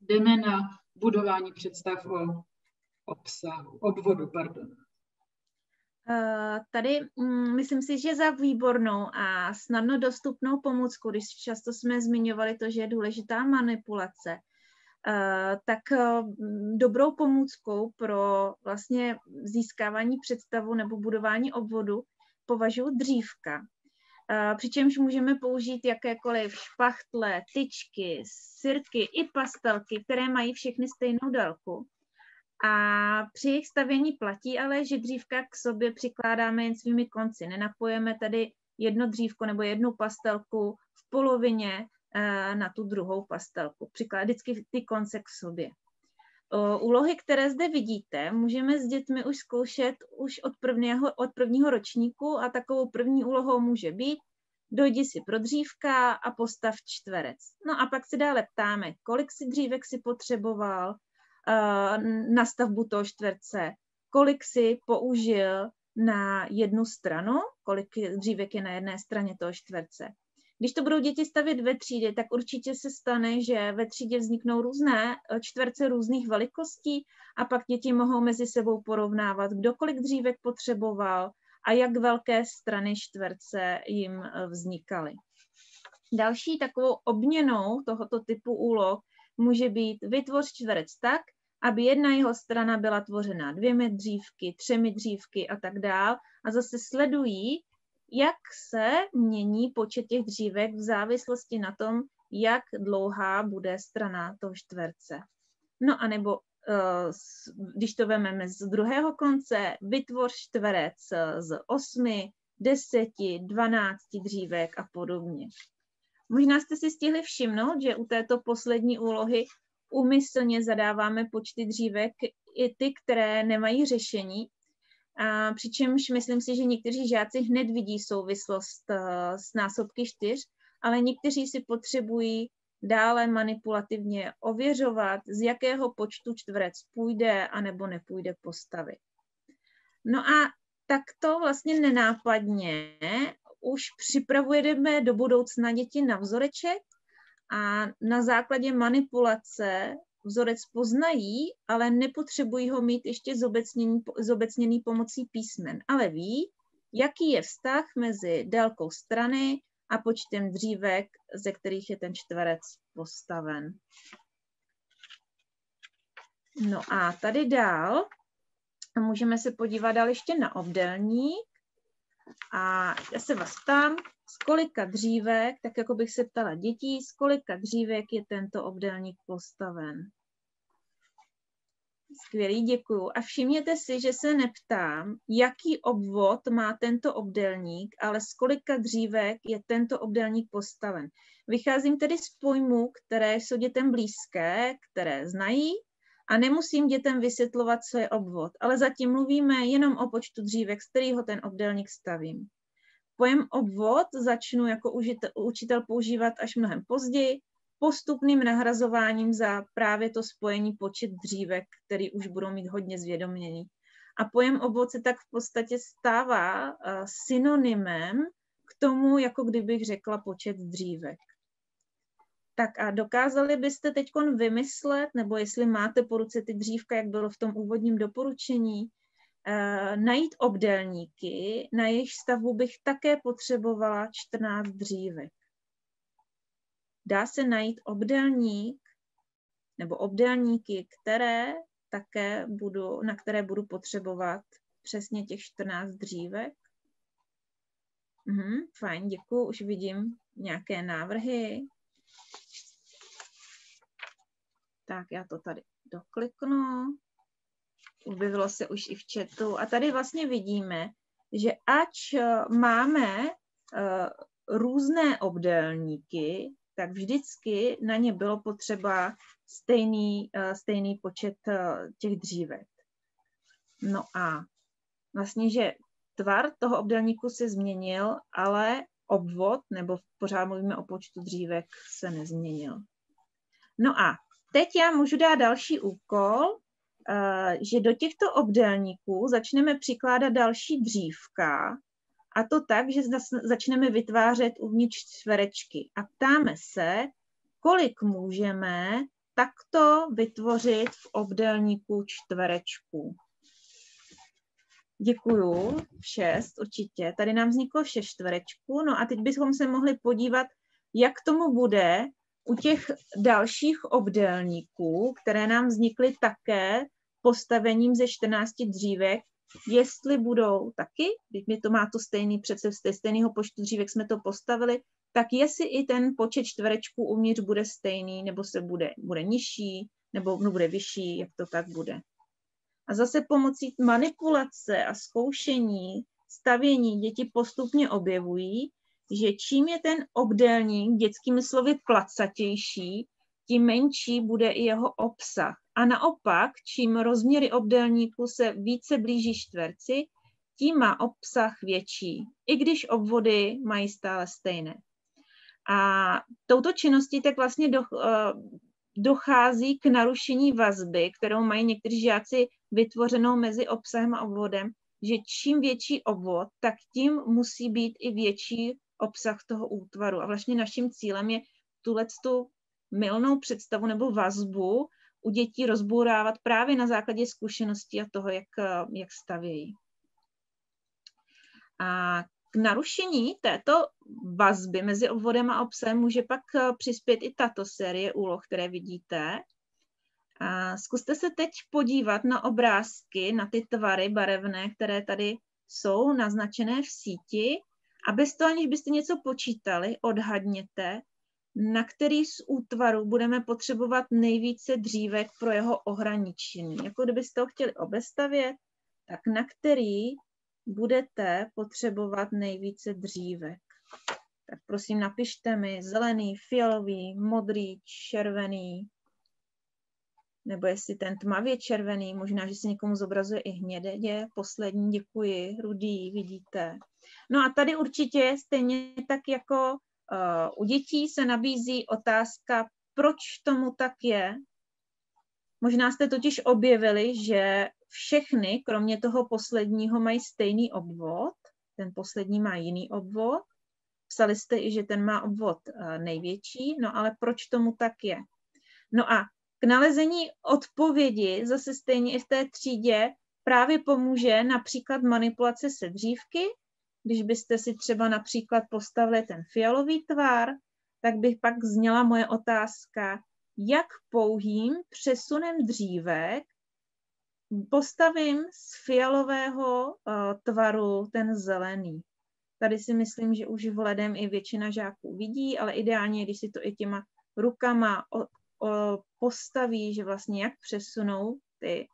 [SPEAKER 2] jdeme na budování představ o obsahu, obvodu, pardon.
[SPEAKER 3] Eh, tady mm, myslím si, že za výbornou a snadno dostupnou pomůcku, když často jsme zmiňovali to, že je důležitá manipulace, eh, tak eh, dobrou pomůckou pro vlastně získávání představu nebo budování obvodu považuji dřívka. Přičemž můžeme použít jakékoliv špachtle, tyčky, sirky i pastelky, které mají všechny stejnou délku. A při jejich stavění platí ale, že dřívka k sobě přikládáme jen svými konci. Nenapojeme tady jedno dřívko nebo jednu pastelku v polovině eh, na tu druhou pastelku. Přikládá vždycky ty konce k sobě. Úlohy, které zde vidíte, můžeme s dětmi už zkoušet už od prvního, od prvního ročníku a takovou první úlohou může být dojdi si pro dřívka a postav čtverec. No a pak si dále ptáme, kolik si dřívek si potřeboval, na stavbu toho čtverce, kolik si použil na jednu stranu, kolik dřívek je na jedné straně toho čtverce. Když to budou děti stavět ve třídě, tak určitě se stane, že ve třídě vzniknou různé e, čtverce různých velikostí a pak děti mohou mezi sebou porovnávat, kdo kolik dřívek potřeboval a jak velké strany čtverce jim e, vznikaly. Další takovou obměnou tohoto typu úloh může být vytvoř čtverec tak, aby jedna jeho strana byla tvořena dvěmi dřívky, třemi dřívky a tak dál. A zase sledují, jak se mění počet těch dřívek v závislosti na tom, jak dlouhá bude strana toho čtverce. No a nebo eh, když to vezmeme z druhého konce, vytvoř čtverec z osmi, deseti, dvanácti dřívek a podobně. Možná jste si stihli všimnout, že u této poslední úlohy úmyslně zadáváme počty dřívek i ty, které nemají řešení, a přičemž myslím si, že někteří žáci hned vidí souvislost uh, s násobky čtyř, ale někteří si potřebují dále manipulativně ověřovat, z jakého počtu čtverec půjde a nebo nepůjde postavit. No a takto vlastně nenápadně už připravujeme do budoucna děti na vzoreček a na základě manipulace vzorec poznají, ale nepotřebují ho mít ještě zobecněný, zobecněný pomocí písmen, ale ví, jaký je vztah mezi délkou strany a počtem dřívek, ze kterých je ten čtverec postaven. No a tady dál můžeme se podívat dál ještě na obdelník. A já se vás ptám, z kolika dřívek, tak jako bych se ptala dětí, z kolika dřívek je tento obdelník postaven. Skvělý, děkuju. A všimněte si, že se neptám, jaký obvod má tento obdelník, ale z kolika dřívek je tento obdelník postaven. Vycházím tedy z pojmů, které jsou dětem blízké, které znají a nemusím dětem vysvětlovat, co je obvod, ale zatím mluvíme jenom o počtu dřívek, z kterého ten obdelník stavím. Pojem obvod začnu jako učitel používat až mnohem později, postupným nahrazováním za právě to spojení počet dřívek, který už budou mít hodně zvědoměný. A pojem obvod se tak v podstatě stává synonymem k tomu, jako kdybych řekla počet dřívek. Tak a dokázali byste teď vymyslet, nebo jestli máte po ruce ty dřívka, jak bylo v tom úvodním doporučení, eh, najít obdélníky, na jejich stavbu bych také potřebovala 14 dřívek. Dá se najít obdélník nebo obdélníky, které také budu, na které budu potřebovat přesně těch 14 dřívek. Mhm, fajn, děkuji, už vidím nějaké návrhy. Tak já to tady dokliknu. Objevilo se už i v chatu. A tady vlastně vidíme, že ač máme uh, různé obdélníky, tak vždycky na ně bylo potřeba stejný, uh, stejný počet uh, těch dřívek. No a vlastně, že tvar toho obdélníku se změnil, ale obvod, nebo pořád mluvíme o počtu dřívek, se nezměnil. No a teď já můžu dát další úkol, eh, že do těchto obdélníků začneme přikládat další dřívka, a to tak, že začneme vytvářet uvnitř čtverečky. A ptáme se, kolik můžeme takto vytvořit v obdélníku čtverečku. Děkuju, šest určitě. Tady nám vzniklo šest čtverečků, no a teď bychom se mohli podívat, jak tomu bude u těch dalších obdélníků, které nám vznikly také postavením ze 14 dřívek, jestli budou taky, když mi to má to stejný přece z stejného počtu dřívek jsme to postavili, tak jestli i ten počet čtverečků uvnitř bude stejný, nebo se bude, bude nižší, nebo no, bude vyšší, jak to tak bude. A zase pomocí manipulace a zkoušení, stavění děti postupně objevují, že čím je ten obdélník dětskými slovy placatější, tím menší bude i jeho obsah. A naopak, čím rozměry obdélníku se více blíží čtverci, tím má obsah větší, i když obvody mají stále stejné. A touto činností tak vlastně do, eh, dochází k narušení vazby, kterou mají někteří žáci vytvořenou mezi obsahem a obvodem, že čím větší obvod, tak tím musí být i větší obsah toho útvaru. A vlastně naším cílem je tuhle tu milnou představu nebo vazbu u dětí rozbourávat právě na základě zkušeností a toho, jak, jak stavějí. A k narušení této vazby mezi obvodem a obsahem může pak přispět i tato série úloh, které vidíte. A zkuste se teď podívat na obrázky, na ty tvary barevné, které tady jsou naznačené v síti a bez toho, aniž byste něco počítali, odhadněte, na který z útvarů budeme potřebovat nejvíce dřívek pro jeho ohraničení. Jako kdybyste ho chtěli obestavět, tak na který budete potřebovat nejvíce dřívek. Tak prosím napište mi zelený, fialový, modrý, červený, nebo jestli ten tmavě červený, možná, že se někomu zobrazuje i hnědě, poslední, děkuji, rudý, vidíte. No a tady určitě stejně tak jako u dětí se nabízí otázka, proč tomu tak je. Možná jste totiž objevili, že všechny, kromě toho posledního, mají stejný obvod. Ten poslední má jiný obvod. Psali jste i, že ten má obvod uh, největší, no ale proč tomu tak je? No a k nalezení odpovědi zase stejně i v té třídě právě pomůže například manipulace se dřívky. Když byste si třeba například postavili ten fialový tvar, tak bych pak zněla moje otázka, jak pouhým přesunem dřívek postavím z fialového uh, tvaru ten zelený. Tady si myslím, že už vhledem i většina žáků vidí, ale ideálně, když si to i těma rukama postaví, že vlastně jak přesunou ty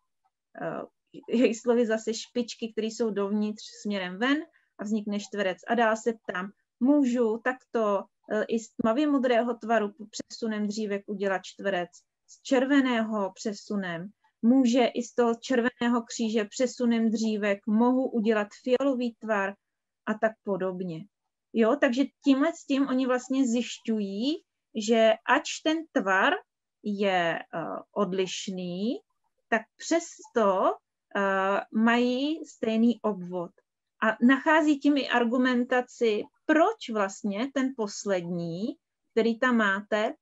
[SPEAKER 3] uh, slovy zase špičky, které jsou dovnitř směrem ven a vznikne čtverec. A dál se ptám, můžu takto uh, i z tmavě modrého tvaru přesunem dřívek udělat čtverec, z červeného přesunem, může i z toho červeného kříže přesunem dřívek, mohu udělat fialový tvar a tak podobně. Jo, takže tímhle s tím oni vlastně zjišťují, že ač ten tvar je uh, odlišný, tak přesto uh, mají stejný obvod. A nachází tím i argumentaci, proč vlastně ten poslední, který tam máte,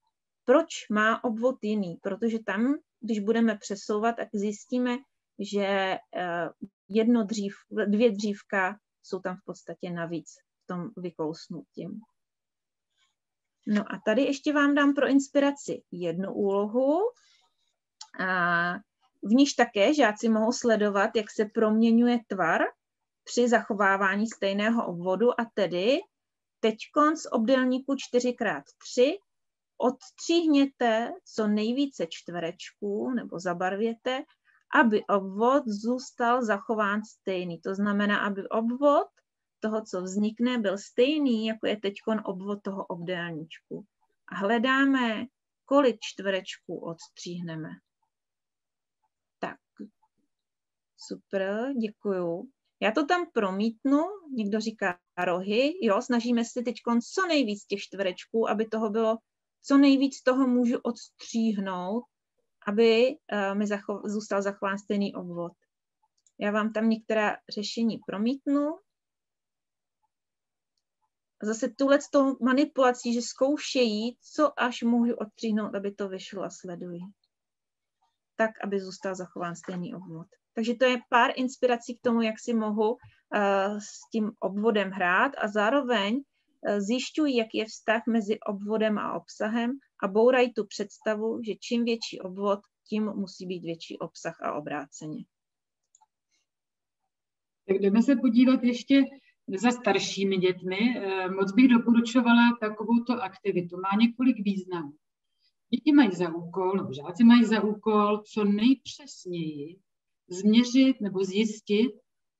[SPEAKER 3] proč má obvod jiný. Protože tam, když budeme přesouvat, tak zjistíme, že eh, jedno dřív, dvě dřívka jsou tam v podstatě navíc v tom vykousnutím. No a tady ještě vám dám pro inspiraci jednu úlohu, a v níž také žáci mohou sledovat, jak se proměňuje tvar při zachovávání stejného obvodu a tedy teď z obdelníku 4x3 odstříhněte co nejvíce čtverečků nebo zabarvěte, aby obvod zůstal zachován stejný. To znamená, aby obvod toho, co vznikne, byl stejný, jako je teď obvod toho obdélníčku. A hledáme, kolik čtverečků odstříhneme. Tak, super, děkuju. Já to tam promítnu, někdo říká rohy, jo, snažíme se teď co nejvíc těch čtverečků, aby toho bylo, co nejvíc toho můžu odstříhnout, aby uh, mi zacho- zůstal zachován stejný obvod. Já vám tam některá řešení promítnu. Zase tuhle tou manipulací, že zkoušejí, co až můžu odstříhnout, aby to vyšlo a sleduji. Tak, aby zůstal zachován stejný obvod. Takže to je pár inspirací k tomu, jak si mohu uh, s tím obvodem hrát a zároveň uh, zjišťuji, jaký je vztah mezi obvodem a obsahem a bourají tu představu, že čím větší obvod, tím musí být větší obsah a obráceně.
[SPEAKER 2] Tak jdeme se podívat ještě za staršími dětmi. Eh, moc bych doporučovala takovouto aktivitu. Má několik významů. Děti mají za úkol, nebo žáci mají za úkol, co nejpřesněji změřit nebo zjistit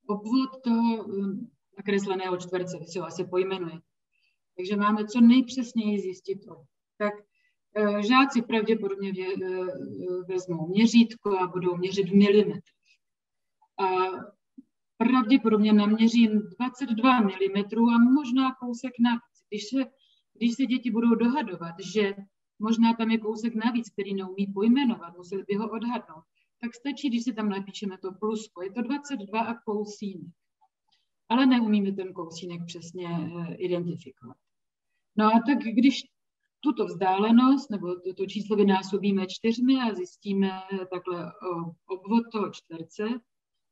[SPEAKER 2] obvod toho um, nakresleného čtverce, si ho asi pojmenuje. Takže máme co nejpřesněji zjistit to. Tak eh, žáci pravděpodobně eh, vezmou měřítko a budou měřit v milimetrech. A pravděpodobně naměřím 22 mm a možná kousek navíc. Když se, když se děti budou dohadovat, že možná tam je kousek navíc, který neumí pojmenovat, museli by ho odhadnout, tak stačí, když si tam napíšeme to plusko. Je to 22 a kousínek. Ale neumíme ten kousínek přesně eh, identifikovat. No a tak když tuto vzdálenost nebo toto číslo vynásobíme čtyřmi a zjistíme takhle obvod toho čtverce,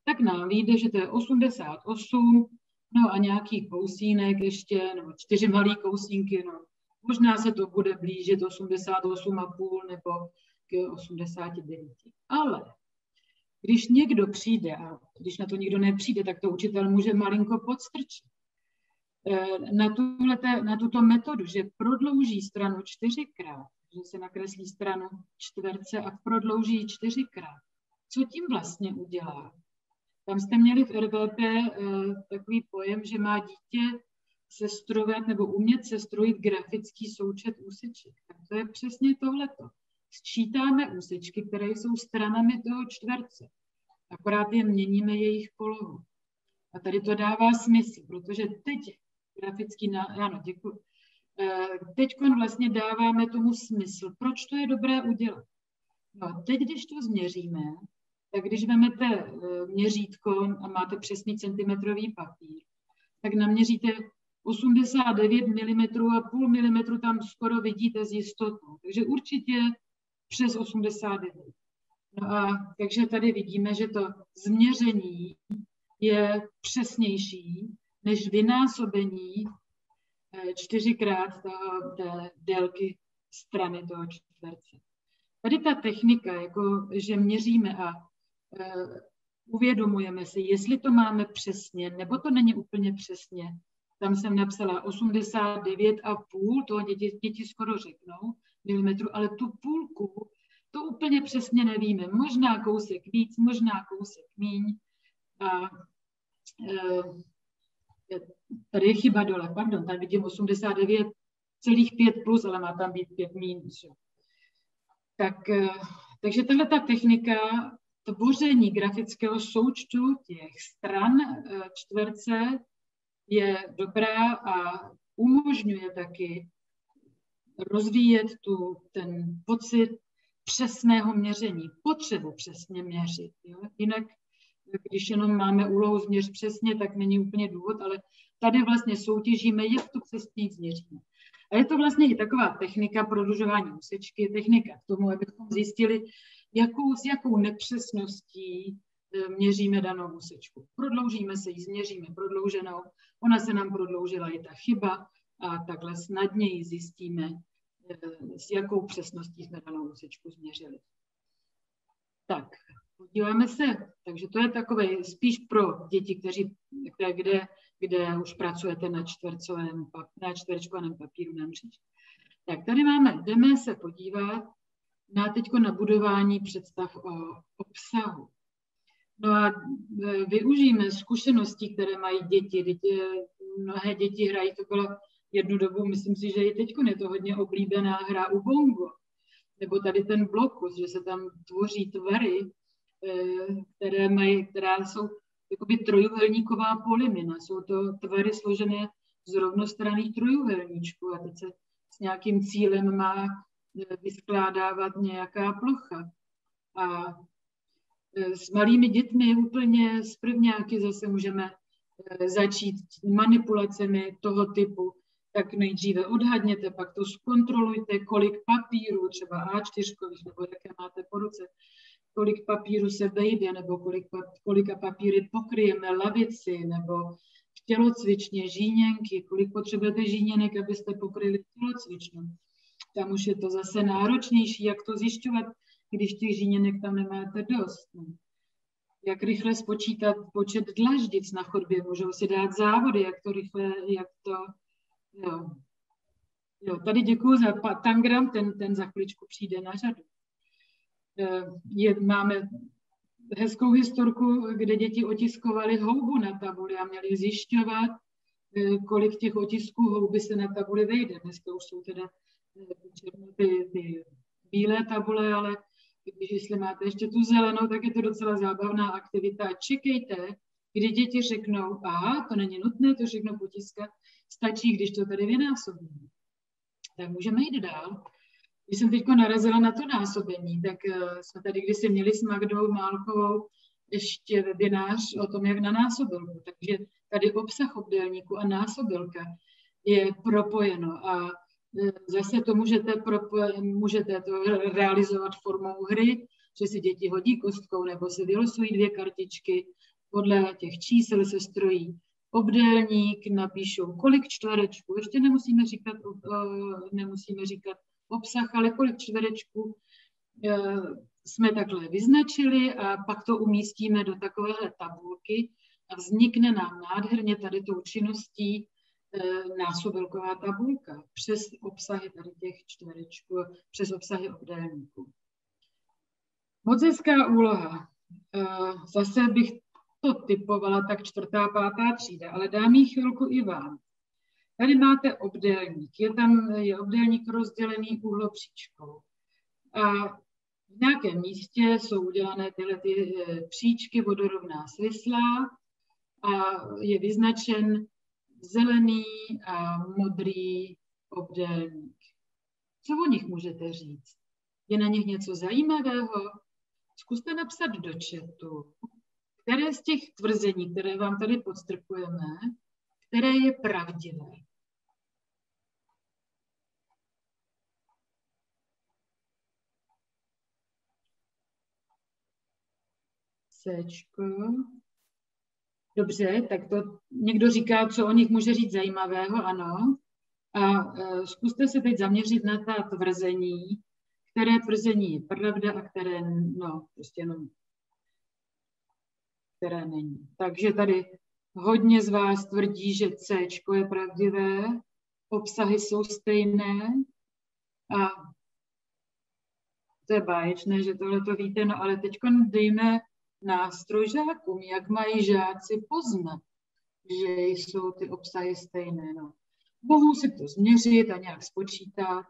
[SPEAKER 2] tak nám vyjde, že to je 88, no a nějaký kousínek ještě, nebo čtyři malý kousínky, no. Možná se to bude blížit 88,5 nebo k 89. Ale když někdo přijde, a když na to někdo nepřijde, tak to učitel může malinko podstrčit. Eh, na, tuhleté, na tuto metodu, že prodlouží stranu čtyřikrát, že se nakreslí stranu čtverce a prodlouží čtyřikrát. Co tím vlastně udělá? Tam jste měli v RVP eh, takový pojem, že má dítě sestrovat nebo umět sestrojit grafický součet úseček. Tak to je přesně tohleto sčítáme úsečky, které jsou stranami toho čtverce. Akorát jen měníme jejich polohu. A tady to dává smysl, protože teď grafický, na, ano, děkuji. Eh, teď vlastně dáváme tomu smysl. Proč to je dobré udělat? No, teď, když to změříme, tak když vezmete eh, měřítko a máte přesný centimetrový papír, tak naměříte 89 mm a půl milimetru tam skoro vidíte z jistotou. Takže určitě přes 89. No a takže tady vidíme, že to změření je přesnější než vynásobení eh, čtyřikrát toho, délky strany toho čtverce. Tady ta technika, jako že měříme a uh, uvědomujeme si, jestli to máme přesně, nebo to není úplně přesně. Tam jsem napsala 89,5, to děti, děti skoro řeknou, milimetrů, ale tu půlku, to úplně přesně nevíme. Možná kousek víc, možná kousek míň. A e, tady je chyba dole, pardon, tady vidím 89,5 plus, ale má tam být 5 minus. Tak, e, takže tahle ta technika tvoření grafického součtu těch stran e, čtverce je dobrá a umožňuje taky rozvíjet tu, ten pocit přesného měření, potřebu přesně měřit. Jo? Jinak když jenom máme úlohu změř přesně, tak není úplně důvod, ale tady vlastně soutěžíme, jak to přesně změříme. A je to vlastně i taková technika prodlužování úsečky, technika k tomu, abychom zjistili, jakou, s jakou nepřesností eh, měříme danou úsečku. Prodloužíme se ji, změříme prodlouženou, ona se nám prodloužila i ta chyba a takhle snadněji zjistíme, s jakou přesností jsme danou úsečku změřili. Tak, podíváme se, takže to je takové spíš pro děti, kteří, kde, kde už pracujete na čtvercovém, na čtverčkovaném papíru na mříž. Tak tady máme, jdeme se podívat na teďko na budování představ o obsahu. No a e, využijeme zkušenosti, které mají děti. Děti, mnohé děti hrají, to bylo jednu dobu, myslím si, že i teď je to hodně oblíbená hra u bongo. Nebo tady ten blokus, že se tam tvoří tvary, e, které, mají, která jsou jakoby trojuhelníková polymina. Jsou to tvary složené z rovnostranných trojuhelníčků a teď se s nějakým cílem má vyskládávat nějaká plocha. A e, s malými dětmi úplně z prvňáky zase můžeme začít manipulacemi toho typu, tak nejdříve odhadněte, pak to zkontrolujte, kolik papíru, třeba A4, nebo jaké máte po ruce, kolik papíru se vejde, nebo kolik, kolika papíry pokryjeme lavici, nebo v tělocvičně žíněnky, kolik potřebujete žíněnek, abyste pokryli tělocvičnu tam už je to zase náročnější, jak to zjišťovat, když těch žíněnek tam nemáte dost. No. Jak rychle spočítat počet dlaždic na chodbě, můžou si dát závody, jak to rychle, jak to, jo. Jo, tady děkuji za Tangram, ten, ten za chviličku přijde na řadu. E, je, máme hezkou historku, kde děti otiskovali houbu na tabuli a měli zjišťovat, e, kolik těch otisků houby se na tabuli vejde. Dneska už jsou teda ty, ty bílé tabule, ale když jestli máte ještě tu zelenou, tak je to docela zábavná aktivita. Čekejte, kdy děti řeknou, aha, to není nutné, to všechno potiskat, stačí, když to tady vynásobíme. Tak můžeme jít dál. Když jsem teď narazila na to násobení, tak uh, jsme tady kdysi měli s Magdou Málkovou ještě webinář o tom, jak na násobilku. Takže tady obsah obdélníku a násobilka je propojeno a Zase to můžete, můžete to realizovat formou hry, že si děti hodí kostkou nebo si vylosují dvě kartičky, podle těch čísel se strojí obdélník, napíšou kolik čtverečků, ještě nemusíme říkat, nemusíme říkat obsah, ale kolik čtverečků e, jsme takhle vyznačili a pak to umístíme do takovéhle tabulky a vznikne nám nádherně tady tou činností E, násobilková tabulka přes obsahy tady těch čtverečků, přes obsahy obdélníků. Moc úloha. Zase bych to typovala tak čtvrtá, pátá třída, ale dám jí chvilku i vám. Tady máte obdélník. Je tam je obdélník rozdělený úhlopříčkou. A v nějakém místě jsou udělané tyhle ty e, příčky vodorovná svislá a je vyznačen zelený a modrý obdélník. Co o nich můžete říct? Je na nich něco zajímavého? Zkuste napsat do chatu, které z těch tvrzení, které vám tady podstrkujeme, které je pravdivé. Sečko. Dobře, tak to někdo říká, co o nich může říct zajímavého, ano. A uh, zkuste se teď zaměřit na ta tvrzení, které tvrzení je pravda a které, no, prostě jenom, které není. Takže tady hodně z vás tvrdí, že C je pravdivé, obsahy jsou stejné a to je báječné, že tohle to víte, no ale teď dejme nástroj žákům, jak mají žáci poznat, že jsou ty obsahy stejné. No. Mohou si to změřit a nějak spočítat.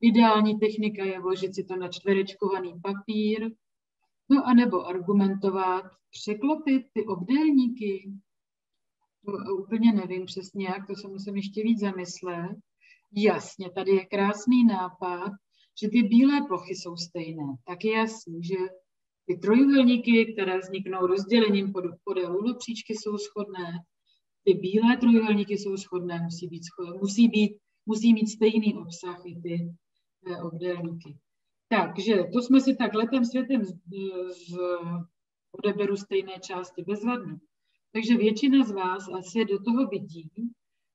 [SPEAKER 2] Ideální technika je vložit si to na čtverečkovaný papír, no a nebo argumentovat, překlopit ty obdélníky. To úplně nevím přesně jak, to se musím ještě víc zamyslet. Jasně, tady je krásný nápad, že ty bílé plochy jsou stejné. Tak je jasný, že Ty trojuhelníky, které vzniknou rozdělením pod, podél úhlopříčky, jsou shodné. Ty bílé trojuhelníky jsou shodné, musí, být, musí, být, musí mít stejný obsah i ty eh, obdélníky. Takže to jsme si tak letem světem z, z odeberu stejné části bezvadný. Takže většina z vás asi do toho vidí,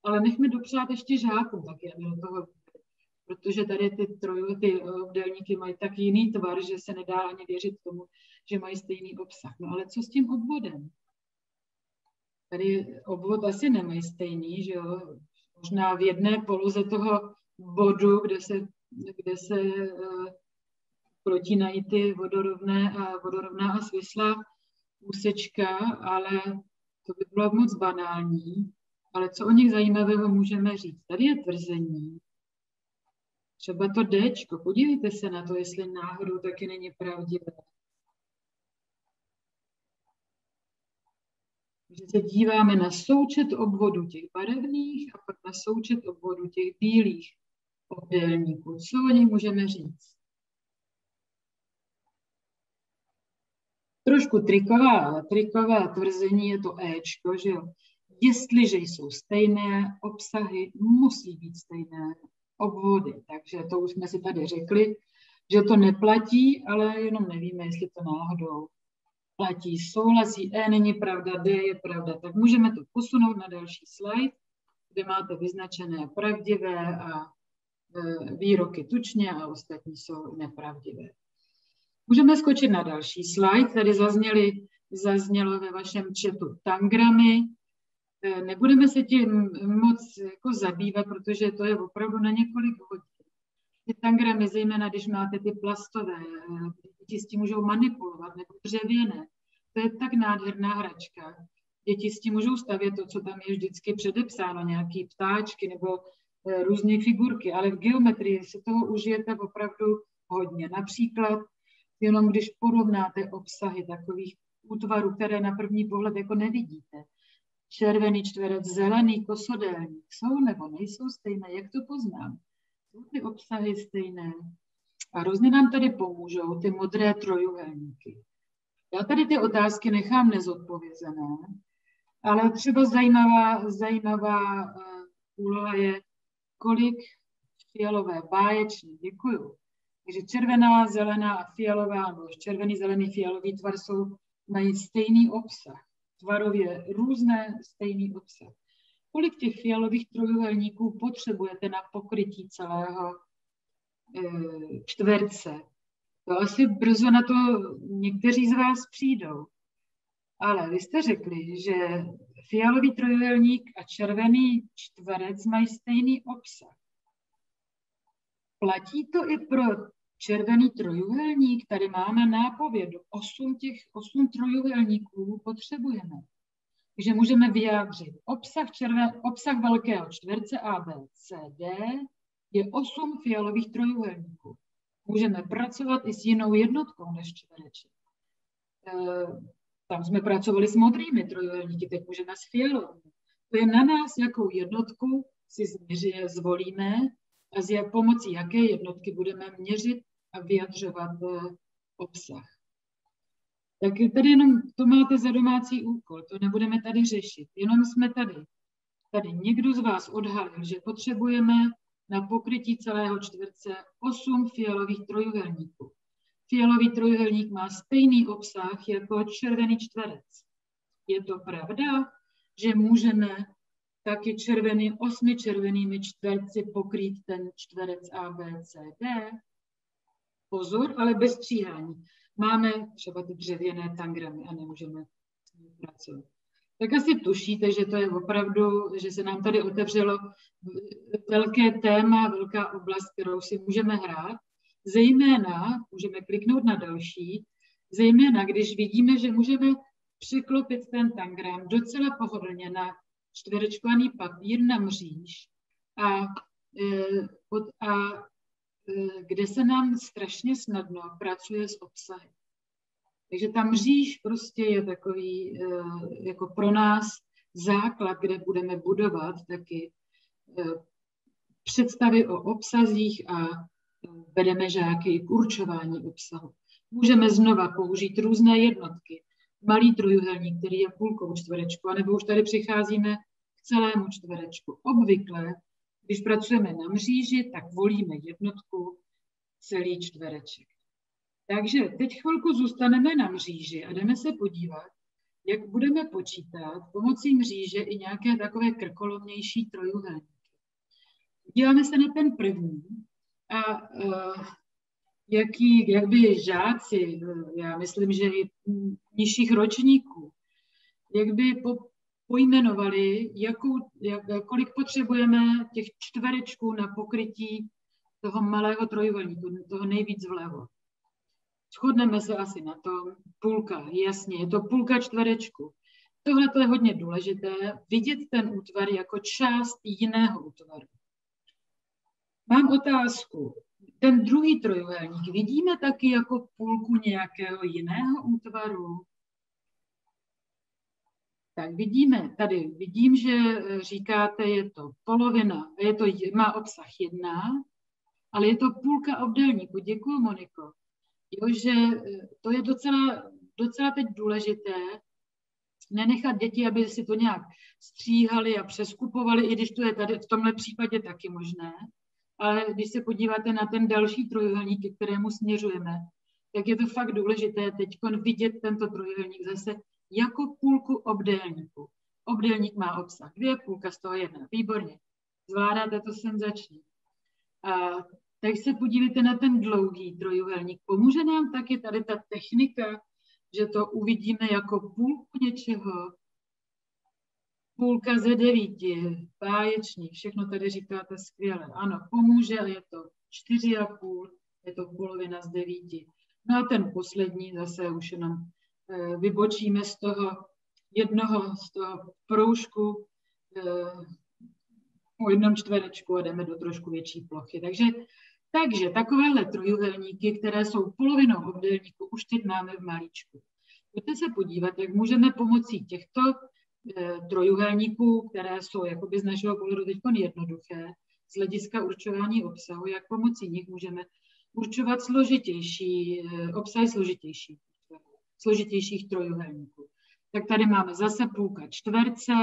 [SPEAKER 2] ale nechme dopřát ještě žákům taky, do toho protože tady ty, troj, ty obdélníky mají tak jiný tvar, že se nedá ani věřit tomu, že mají stejný obsah. No ale co s tím obvodem? Tady obvod asi nemají stejný, že jo? Možná v jedné poloze toho bodu, kde se, kde se uh, protínají ty vodorovné a vodorovná a svislá úsečka, ale to by bylo moc banální. Ale co o nich zajímavého můžeme říct? Tady je tvrzení, třeba to Dčko, podívejte se na to, jestli náhodou taky není pravdivé. že se díváme na součet obvodu těch barevných a pak na součet obvodu těch bílých obdélníků. Co o nich můžeme říct? Trošku triková, trikové tvrzení je to Ečko, že jo. Jestliže jsou stejné obsahy, musí být stejné obvody. Takže to už jsme si tady řekli, že to neplatí, ale jenom nevíme, jestli to náhodou platí. Souhlasí E není pravda, D je pravda. Tak můžeme to posunout na další slide, kde máte vyznačené pravdivé a e, výroky tučně a ostatní jsou nepravdivé. Můžeme skočit na další slide. Tady zazněly, zaznělo ve vašem chatu tangramy. E, nebudeme se tím moc jako zabývat, protože to je opravdu na několik hodin. Ty tangramy, zejména když máte ty plastové, e, děti s tím můžou manipulovat, nebo dřevěné. To je tak nádherná hračka. Děti s tím můžou stavět to, co tam je vždycky předepsáno, nějaký ptáčky nebo e, různé figurky, ale v geometrii si toho užijete opravdu hodně. Například jenom když porovnáte obsahy takových útvarů, které na první pohled jako nevidíte. Červený čtverec, zelený kosodelník, jsou nebo nejsou stejné, jak to poznám? Jsou ty obsahy stejné? A hrozně nám tady pomůžou ty modré trojuhelníky. Já tady ty otázky nechám nezodpovězené, ale třeba zajímavá, zajímavá uh, úloha je, kolik fialové báječný, děkuju. Takže červená, zelená a fialová, nebo červený, zelený, fialový tvar jsou, mají stejný obsah. Tvarově různé stejný obsah. Kolik těch fialových trojuhelníků potřebujete na pokrytí celého e, čtverce? To asi brzo na to někteří z vás přijdou. Ale vy jste řekli, že fialový trojuhelník a červený čtverec mají stejný obsah. Platí to i pro červený trojuhelník, tady máme nápovědu, osm těch osm trojuhelníků potřebujeme. Takže můžeme vyjádřit obsah, červen, obsah velkého čtverce ABCD je osm fialových trojuhelníků. Můžeme pracovat i s jinou jednotkou než čtvereček. E, tam jsme pracovali s modrými trojuhelníky, teď můžeme s fialovými. To je na nás, jakou jednotku si zvolíme a z jak, pomocí jaké jednotky budeme měřit a vyjadřovat eh, obsah. Tak tady jenom to máte za domácí úkol, to nebudeme tady řešit. Jenom jsme tady. Tady někdo z vás odhalil, že potřebujeme na pokrytí celého čtvrtce 8 fialových trojuhelníků. Fialový trojuhelník má stejný obsah jako červený čtverec. Je to pravda, že můžeme taky červený, osmi červenými čtverci pokrýt ten čtverec ABCD. Pozor, ale bez stříhání. Máme třeba ty dřevěné tangramy a nemůžeme pracovat. Tak asi tušíte, že to je opravdu, že se nám tady otevřelo velké téma, velká oblast, kterou si můžeme hrát. Zejména, můžeme kliknout na další, zejména když vidíme, že můžeme přiklopit ten tangram docela pohodlně na čtverečkovaný papír na mříž a, e, a e, kde se nám strašně snadno pracuje s obsahem. Takže ta mříž prostě je takový e, jako pro nás základ, kde budeme budovat taky představy o obsazích a vedeme žáky k určování obsahu. Můžeme znova použít různé jednotky. Malý trojuhelník, který je půlkou čtverečku, anebo už tady přicházíme celému čtverečku. Obvykle, když pracujeme na mříži, tak volíme jednotku celý čtvereček. Takže teď chvilku zůstaneme na mříži a jdeme se podívat, jak budeme počítat pomocí mříže i nějaké takové krkolomnější trojuhelníky. Díváme se na ten první a uh, jaký, jak by žáci, já myslím, že i nižších ročníků, jak by po, pojmenovali, jakou, jak, kolik potřebujeme těch čtverečků na pokrytí toho malého trojuhelníku, toho nejvíc vlevo. Shodneme se asi na tom, půlka, jasně, je to půlka čtverečku. Tohle je hodně důležité, vidět ten útvar jako část jiného útvaru. Mám otázku. Ten druhý trojuhelník vidíme taky jako půlku nějakého jiného útvaru? Tak vidíme, tady vidím, že říkáte, je to polovina, je to, má obsah jedna, ale je to půlka obdélníku. Děkuji, Moniko. Jo, že eh, to je docela, docela teď důležité, nenechat děti, aby si to nějak stříhali a přeskupovali, i když to je tady v tomhle případě taky možné. Ale když se podíváte na ten další trojuhelník, kterému směřujeme, tak je to fakt důležité teď vidět tento trojuhelník zase jako půlku obdélníku. Obdélník má obsah dvě, půlka z toho jedna. Výborně. Zvládáte to senzačně. A tak se podívejte na ten dlouhý trojuhelník. Pomůže nám taky tady ta technika, že to uvidíme jako půlku něčeho. Půlka ze devíti, páječní, všechno tady říkáte skvěle. Ano, pomůže, je to čtyři a půl, je to polovina z devíti. No a ten poslední zase už jenom vybočíme z toho jednoho, z toho proužku eh, o jednom čtverečku a jdeme do trošku větší plochy. Takže takže takovéhle trojuhelníky, které jsou polovinou obdélníku, už teď máme v malíčku. Pojďte se podívat, jak můžeme pomocí těchto e, trojuhelníků, které jsou jakoby z našeho pohledu teď jednoduché, z hlediska určování obsahu, jak pomocí nich můžeme určovat složitější, obsahy složitější, složitějších trojuhelníků. Tak tady máme zase půlka čtverce,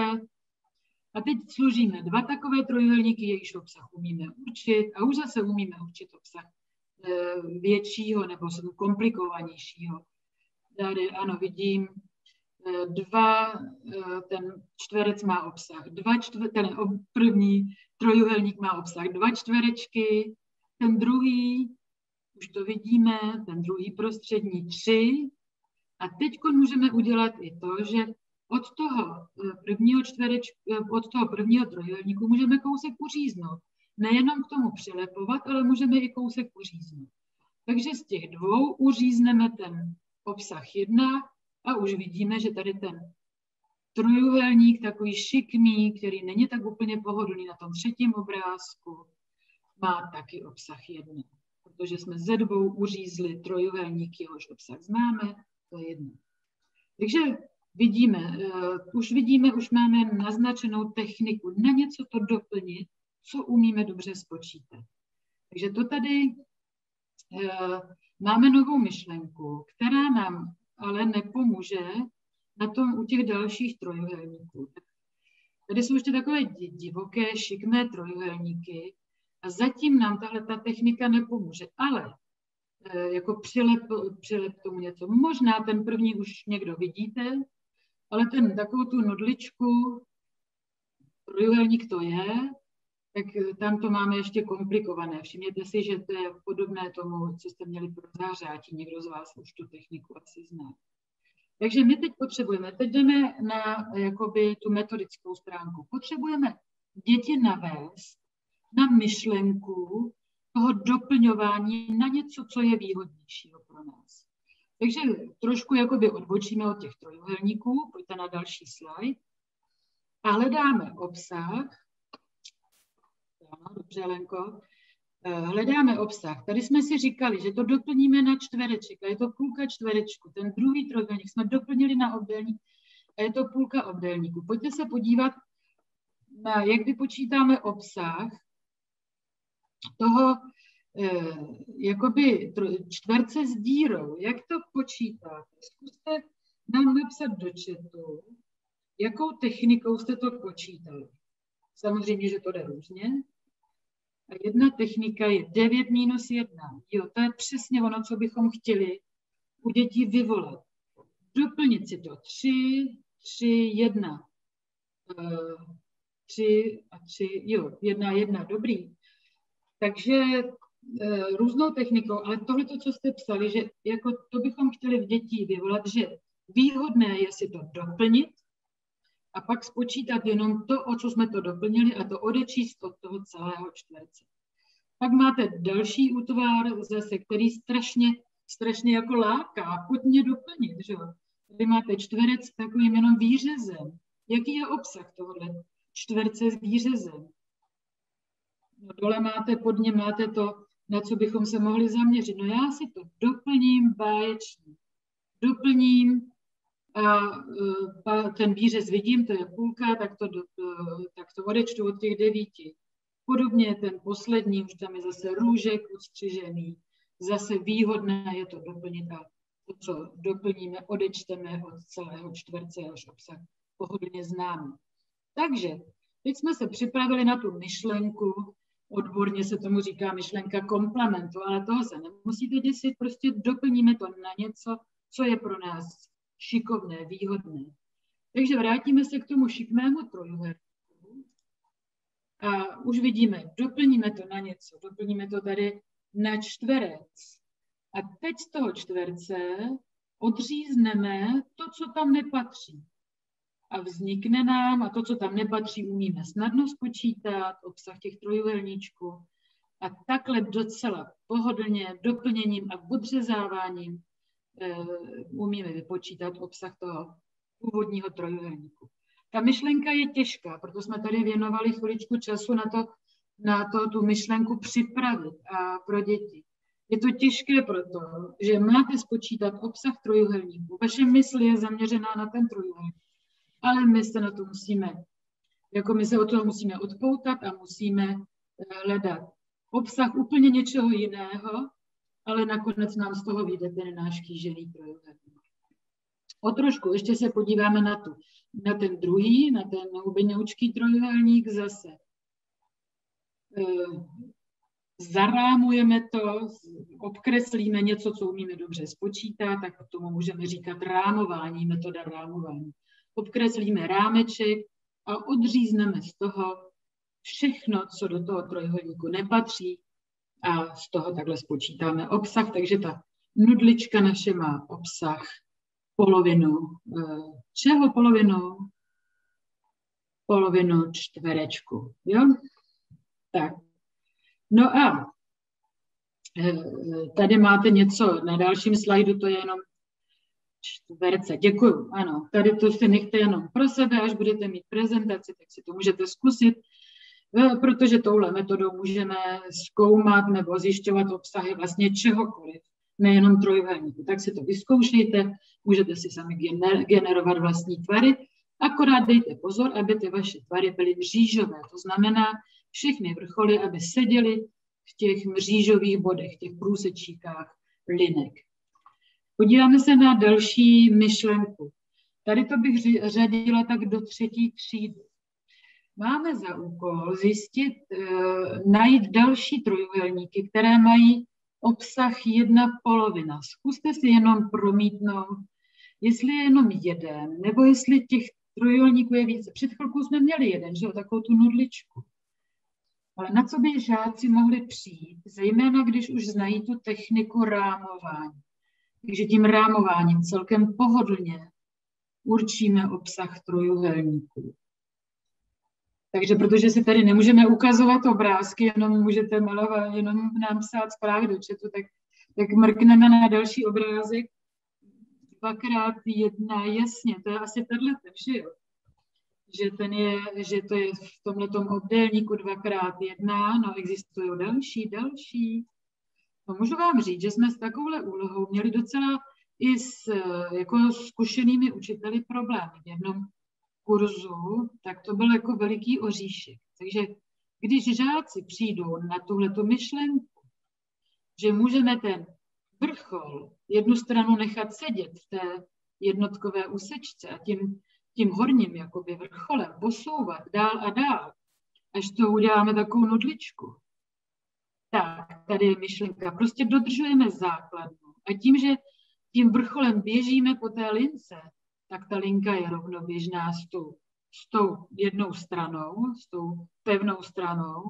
[SPEAKER 2] a teď složíme dva takové trojuhelníky, jejichž obsah umíme určit a už zase umíme určit obsah eh, většího nebo komplikovanějšího. Tady ano, vidím, eh, dva, eh, ten čtverec má obsah, dva čtver, ten první trojuhelník má obsah dva čtverečky, ten druhý, už to vidíme, ten druhý prostřední tři. A teď můžeme udělat i to, že od toho eh, prvního čtvereč, eh, od toho prvního trojuhelníku můžeme kousek uříznout. Nejenom k tomu přilepovat, ale můžeme i kousek uříznout. Takže z těch dvou uřízneme ten obsah jedna a už vidíme, že tady ten trojuhelník, takový šikmý, který není tak úplně pohodlný na tom třetím obrázku, má taky obsah jedna. Protože jsme ze dvou uřízli trojuhelník, jehož obsah známe, to je jedna. Takže vidíme, uh, už vidíme, už máme naznačenou techniku na něco to doplnit, co umíme dobře spočítat. Takže to tady uh, máme novou myšlenku, která nám ale nepomůže na tom u těch dalších trojuhelníků. Tady jsou ještě takové divoké, šikmé trojuhelníky a zatím nám tahle ta technika nepomůže. Ale jako přilep, přilep tomu něco. Možná ten první už někdo vidíte, ale ten takovou tu nodličku, trojuhelník to je, tak tam to máme ještě komplikované. Všimněte si, že to je podobné tomu, co jste měli pro zářátí. Někdo z vás už tu techniku asi zná. Takže my teď potřebujeme, teď jdeme na jakoby, tu metodickou stránku. Potřebujeme děti navést na myšlenku toho doplňování na něco, co je výhodnějšího pro nás. Takže trošku jakoby odbočíme od těch trojuhelníků, pojďte na další slide. A hledáme obsah. Dobře, Lenko. Eh, hledáme obsah. Tady jsme si říkali, že to doplníme na čtvereček a je to půlka čtverečku. Ten druhý trojuhelník jsme doplnili na obdélník a je to půlka obdélníku. Pojďte se podívat, na, jak vypočítáme obsah toho eh, jakoby čtverce s dírou. Jak to počítáte? Zkuste nám napsat do chatu, jakou technikou jste to počítali. Samozřejmě, že to jde různě. A jedna technika je 9 minus 1. Jo, to je přesně ono, co bychom chtěli u dětí vyvolat. Doplnit si to 3, 3, 1. 3 a 3, jo, 1, 1, dobrý. Takže e, různou technikou, ale tohle, co jste psali, že jako to bychom chtěli v dětí vyvolat, že výhodné je si to doplnit a pak spočítat jenom to, o co jsme to doplnili a to odečíst od toho celého čtverce. Pak máte další útvar zase, který strašně, strašně jako láká, pojď mě doplnit, že Vy máte čtverec s takovým jenom výřezem. Jaký je obsah tohohle čtverce s výřezem? No, dole máte, pod ně máte to, na co bychom se mohli zaměřit. No já si to doplním báječně. Doplním a ten výřez vidím, to je půlka, tak to, tak to odečtu od těch devíti. Podobně ten poslední, už tam je zase růžek odstřižený, zase výhodné je to doplnit a to, co doplníme, odečteme od celého čtverce až obsah pohodlně známý. Takže teď jsme se připravili na tu myšlenku, odborně se tomu říká myšlenka komplementu, ale toho se nemusíte děsit, prostě doplníme to na něco, co je pro nás šikovné, výhodné. Takže vrátíme se k tomu šikmému trojuhelníku. A už vidíme, doplníme to na něco, doplníme to tady na čtverec. A teď z toho čtverce odřízneme to, co tam nepatří. A vznikne nám, a to, co tam nepatří, umíme snadno spočítat, obsah těch trojuhelníčků. A takhle docela pohodlně doplněním a odřezáváním Eh, umíme vypočítat obsah toho původního trojuhelníku. Ta myšlenka je těžká, proto jsme tady věnovali chviličku času na to, na to tu myšlenku připravit a pro děti. Je to těžké proto, že máte spočítat obsah trojuhelníku. Vaše mysl je zaměřená na ten trojuhelník, ale my se na to musíme, jako my se od toho musíme odpoutat a musíme eh, hledat obsah úplně něčeho jiného, ale nakonec nám z toho vyjde ten náš kýžený trojuhelník. O trošku ještě se podíváme na, tu, na ten druhý, na ten hubenoučký trojuhelník zase. E, zarámujeme to, obkreslíme něco, co umíme dobře spočítat, tak tomu můžeme říkat rámování, metoda rámování. Obkreslíme rámeček a odřízneme z toho všechno, co do toho trojuhelníku nepatří, a z toho takhle spočítáme obsah, takže ta nudlička naše má obsah polovinu, eh, čeho polovinu? Polovinu čtverečku, jo? Tak, no a eh, tady máte něco na dalším slajdu, to je jenom čtverce. Děkuju, ano. Tady to si nechte jenom pro sebe, až budete mít prezentaci, tak si to můžete zkusit. No, protože touhle metodou můžeme zkoumat nebo zjišťovat obsahy vlastně čehokoliv, nejenom trojuhelníku. Tak si to vyzkoušejte, můžete si sami generovat vlastní tvary, akorát dejte pozor, aby ty vaše tvary byly mřížové. To znamená, všechny vrcholy, aby seděly v těch mřížových bodech, těch průsečíkách linek. Podíváme se na další myšlenku. Tady to bych řadila tak do třetí třídy máme za úkol zjistit, eh, najít další trojuhelníky, které mají obsah jedna polovina. Zkuste si jenom promítnout, jestli je jenom jeden, nebo jestli těch trojuhelníků je více. Před chvilkou jsme měli jeden, že jo, takovou tu nudličku. Ale na co by žáci mohli přijít, zejména když už znají tu techniku rámování. Takže tím rámováním celkem pohodlně určíme obsah trojuhelníků. Takže protože si tady nemůžeme ukazovat obrázky, jenom můžete malovat, jenom nám psát zprávy do četu, tak, tak mrkneme na další obrázek. Dvakrát jedna, jasně, to je asi tenhle, že jo? Že, ten je, že to je v tomhle obdélníku dvakrát jedna, no existují další, další. No můžu vám říct, že jsme s takovouhle úlohou měli docela i s jako zkušenými učiteli problémy. V jednom kurzu, tak to byl jako veliký oříšek. Takže když žáci přijdou na tuhleto myšlenku, že můžeme ten vrchol jednu stranu nechat sedět v té jednotkové úsečce a tím, tím horním jakoby vrcholem posouvat dál a dál, až to uděláme takovou nudličku. Tak, tady je myšlenka. Prostě dodržujeme základnu. A tím, že tím vrcholem běžíme po té lince, tak ta linka je rovnoběžná s tou, s tou jednou stranou, s tou pevnou stranou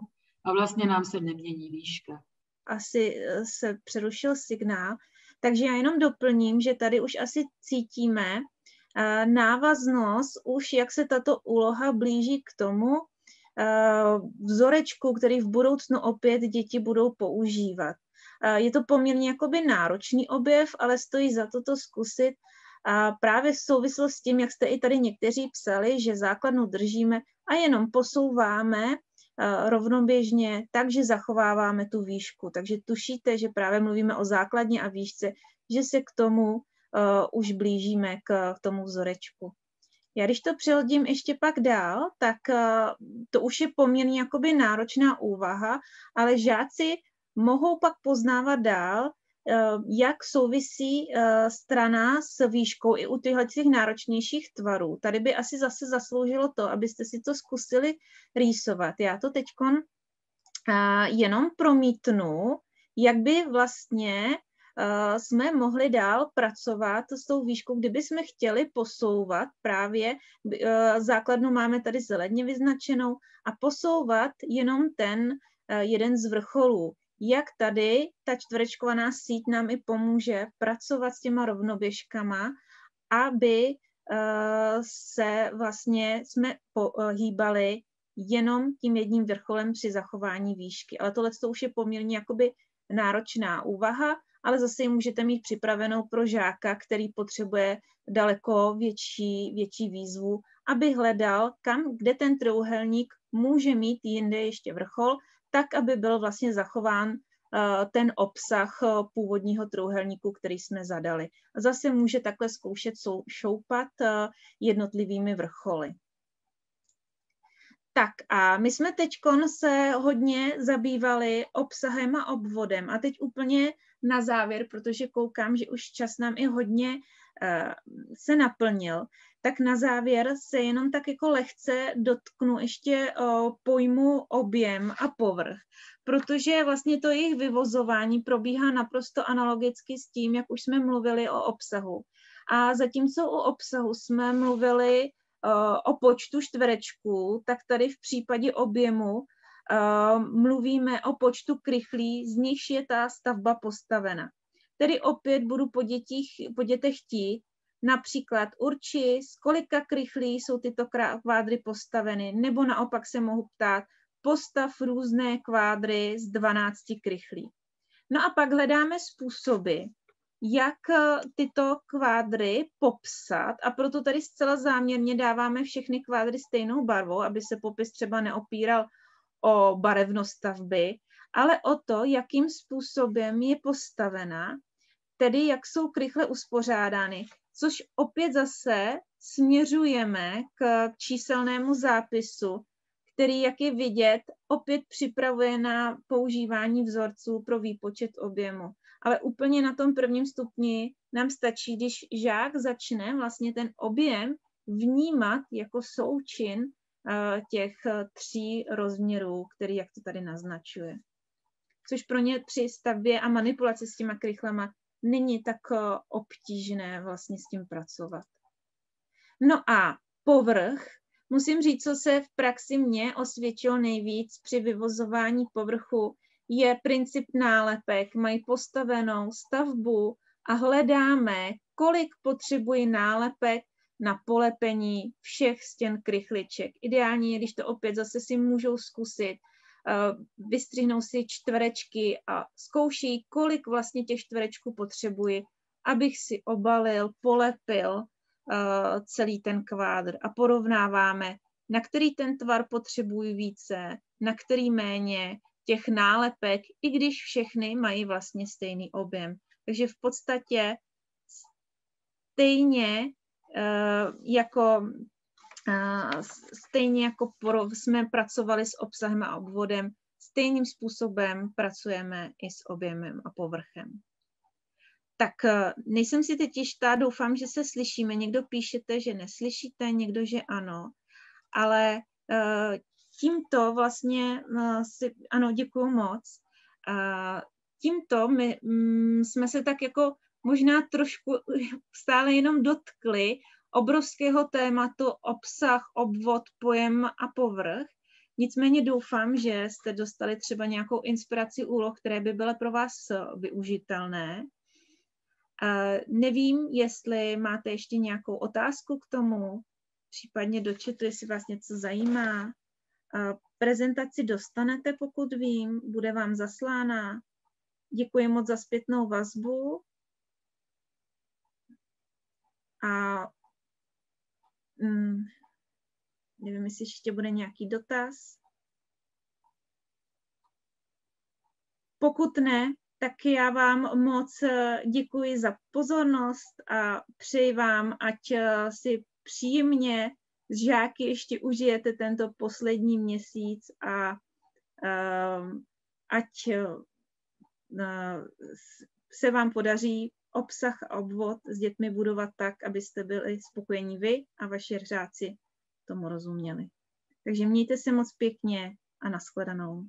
[SPEAKER 2] a vlastně nám se nemění výška.
[SPEAKER 3] Asi eh, se přerušil signál, takže já jenom doplním, že tady už asi cítíme eh, návaznost, už jak se tato úloha blíží k tomu eh, vzorečku, který v budoucnu opět děti budou používat. Je to poměrně jakoby náročný objev, ale stojí za to to zkusit a právě v souvislosti s tím, jak jste i tady někteří psali, že základnu držíme a jenom posouváme uh, rovnoběžně, takže zachováváme tu výšku. Takže tušíte, že právě mluvíme o základně a výšce, že se k tomu už blížíme k, k tomu vzorečku. Já když to přehodím ještě pak dál, tak uh, to už je poměrně jakoby náročná úvaha, ale žáci mohou pak poznávat dál, Eh, jak souvisí eh, strana s výškou i u těch náročnějších tvarů. Tady by asi zase zasloužilo to, abyste si to zkusili rýsovat. Já to teď eh, jenom promítnu, jak by vlastně jsme mohli dál pracovat s tou výškou, kdyby jsme chtěli posouvat právě, základnu máme tady zeledně vyznačenou, a posouvat jenom ten jeden z vrcholů jak tady ta čtverečkovaná síť nám i pomůže pracovat s těma rovnoběžkama, aby se vlastně jsme pohýbali jenom tím jedním vrcholem při zachování výšky. Ale tohle to už je poměrně jakoby náročná úvaha, ale zase ji můžete mít připravenou pro žáka, který potřebuje daleko větší, větší výzvu, aby hledal, kam, kde ten trouhelník může mít jinde ještě vrchol, tak, aby byl vlastně zachován eh, ten obsah eh, původního trouhelníku, který jsme zadali. Zase může takhle zkoušet šoupat eh, jednotlivými vrcholy. Tak a my jsme teď se hodně zabývali obsahem a obvodem a teď úplně na závěr, protože koukám, že už čas nám i hodně se naplnil, tak na závěr se jenom tak jako lehce dotknu ještě pojmu objem a povrch, protože vlastně to jejich vyvozování probíhá naprosto analogicky s tím, jak už jsme mluvili o obsahu. A zatímco u obsahu jsme mluvili o počtu čtverečků, tak tady v případě objemu mluvíme o počtu krychlí, z nichž je ta stavba postavena. Tedy opět budu po, dětích, po dětech chtít, například určit, z kolika krychlí jsou tyto kvádry postaveny, nebo naopak se mohu ptát, postav různé kvádry z 12 krychlí. No a pak hledáme způsoby, jak eh, tyto kvádry popsat a proto tady zcela záměrně dáváme všechny kvádry stejnou barvou, aby se popis třeba neopíral o barevnost stavby, ale o to, jakým způsobem je postavena, tedy jak jsou krychle uspořádány, což opět zase směřujeme k číselnému zápisu, který, jak je vidět, opět připravuje na používání vzorců pro výpočet objemu. Ale úplně na tom prvním stupni nám stačí, když žák začne vlastně ten objem vnímat jako součin těch eh, tří rozměrů, který, jak to tady naznačuje. Což pro ně při stavbě a manipulaci s těma krychlema není tak eh, obtížné vlastně s tím pracovat. No a povrch, musím říct, co se v praxi mě osvědčilo nejvíc při vyvozování povrchu, je princip nálepek. Mají postavenou stavbu a hledáme, kolik potřebují nálepek na polepení všech stěn krychliček. Ideálně je, když to opět zase si můžou zkusit, Eh, vystřihnou si čtverečky a zkouší, kolik vlastně těch čtverečků potřebuji, abych si obalil, polepil eh, celý ten kvádr a porovnáváme, na který ten tvar potřebuji více, na který méně, těch nálepek, i když všechny mají vlastně stejný objem. Takže v podstatě stejně jako Stejně jako jsme pracovali s obsahem a obvodem, stejným způsobem pracujeme i s objemem a povrchem. Tak eh, nejsem si teď jistá, doufám, že se slyšíme. Někdo píšete, že neslyšíte, někdo, že ano. Ale eh, tímto vlastně eh, si, ano, děkuji moc. Tímto my mm, jsme se tak jako možná trošku stále jenom dotkli obrovského tématu obsah, obvod, pojem a povrch. Nicméně doufám, že jste dostali třeba nějakou inspiraci úloh, které by byly pro vás využitelné. Nevím, jestli máte ještě nějakou otázku k tomu, případně do jestli vás něco zajímá. Prezentaci dostanete, pokud vím, bude vám zaslána. Děkuji moc za zpětnou vazbu. A mm, nevím, jestli ještě bude nějaký dotaz. Pokud ne, tak já vám moc eh, děkuji za pozornost a přeji vám, ať eh, si příjemně z žáky ještě užijete tento poslední měsíc a uh, ať se vám podaří obsah a obvod s dětmi budovat tak, abyste byli spokojení vy a vaši řáci tomu rozuměli. Takže mějte se moc pěkně a nashledanou.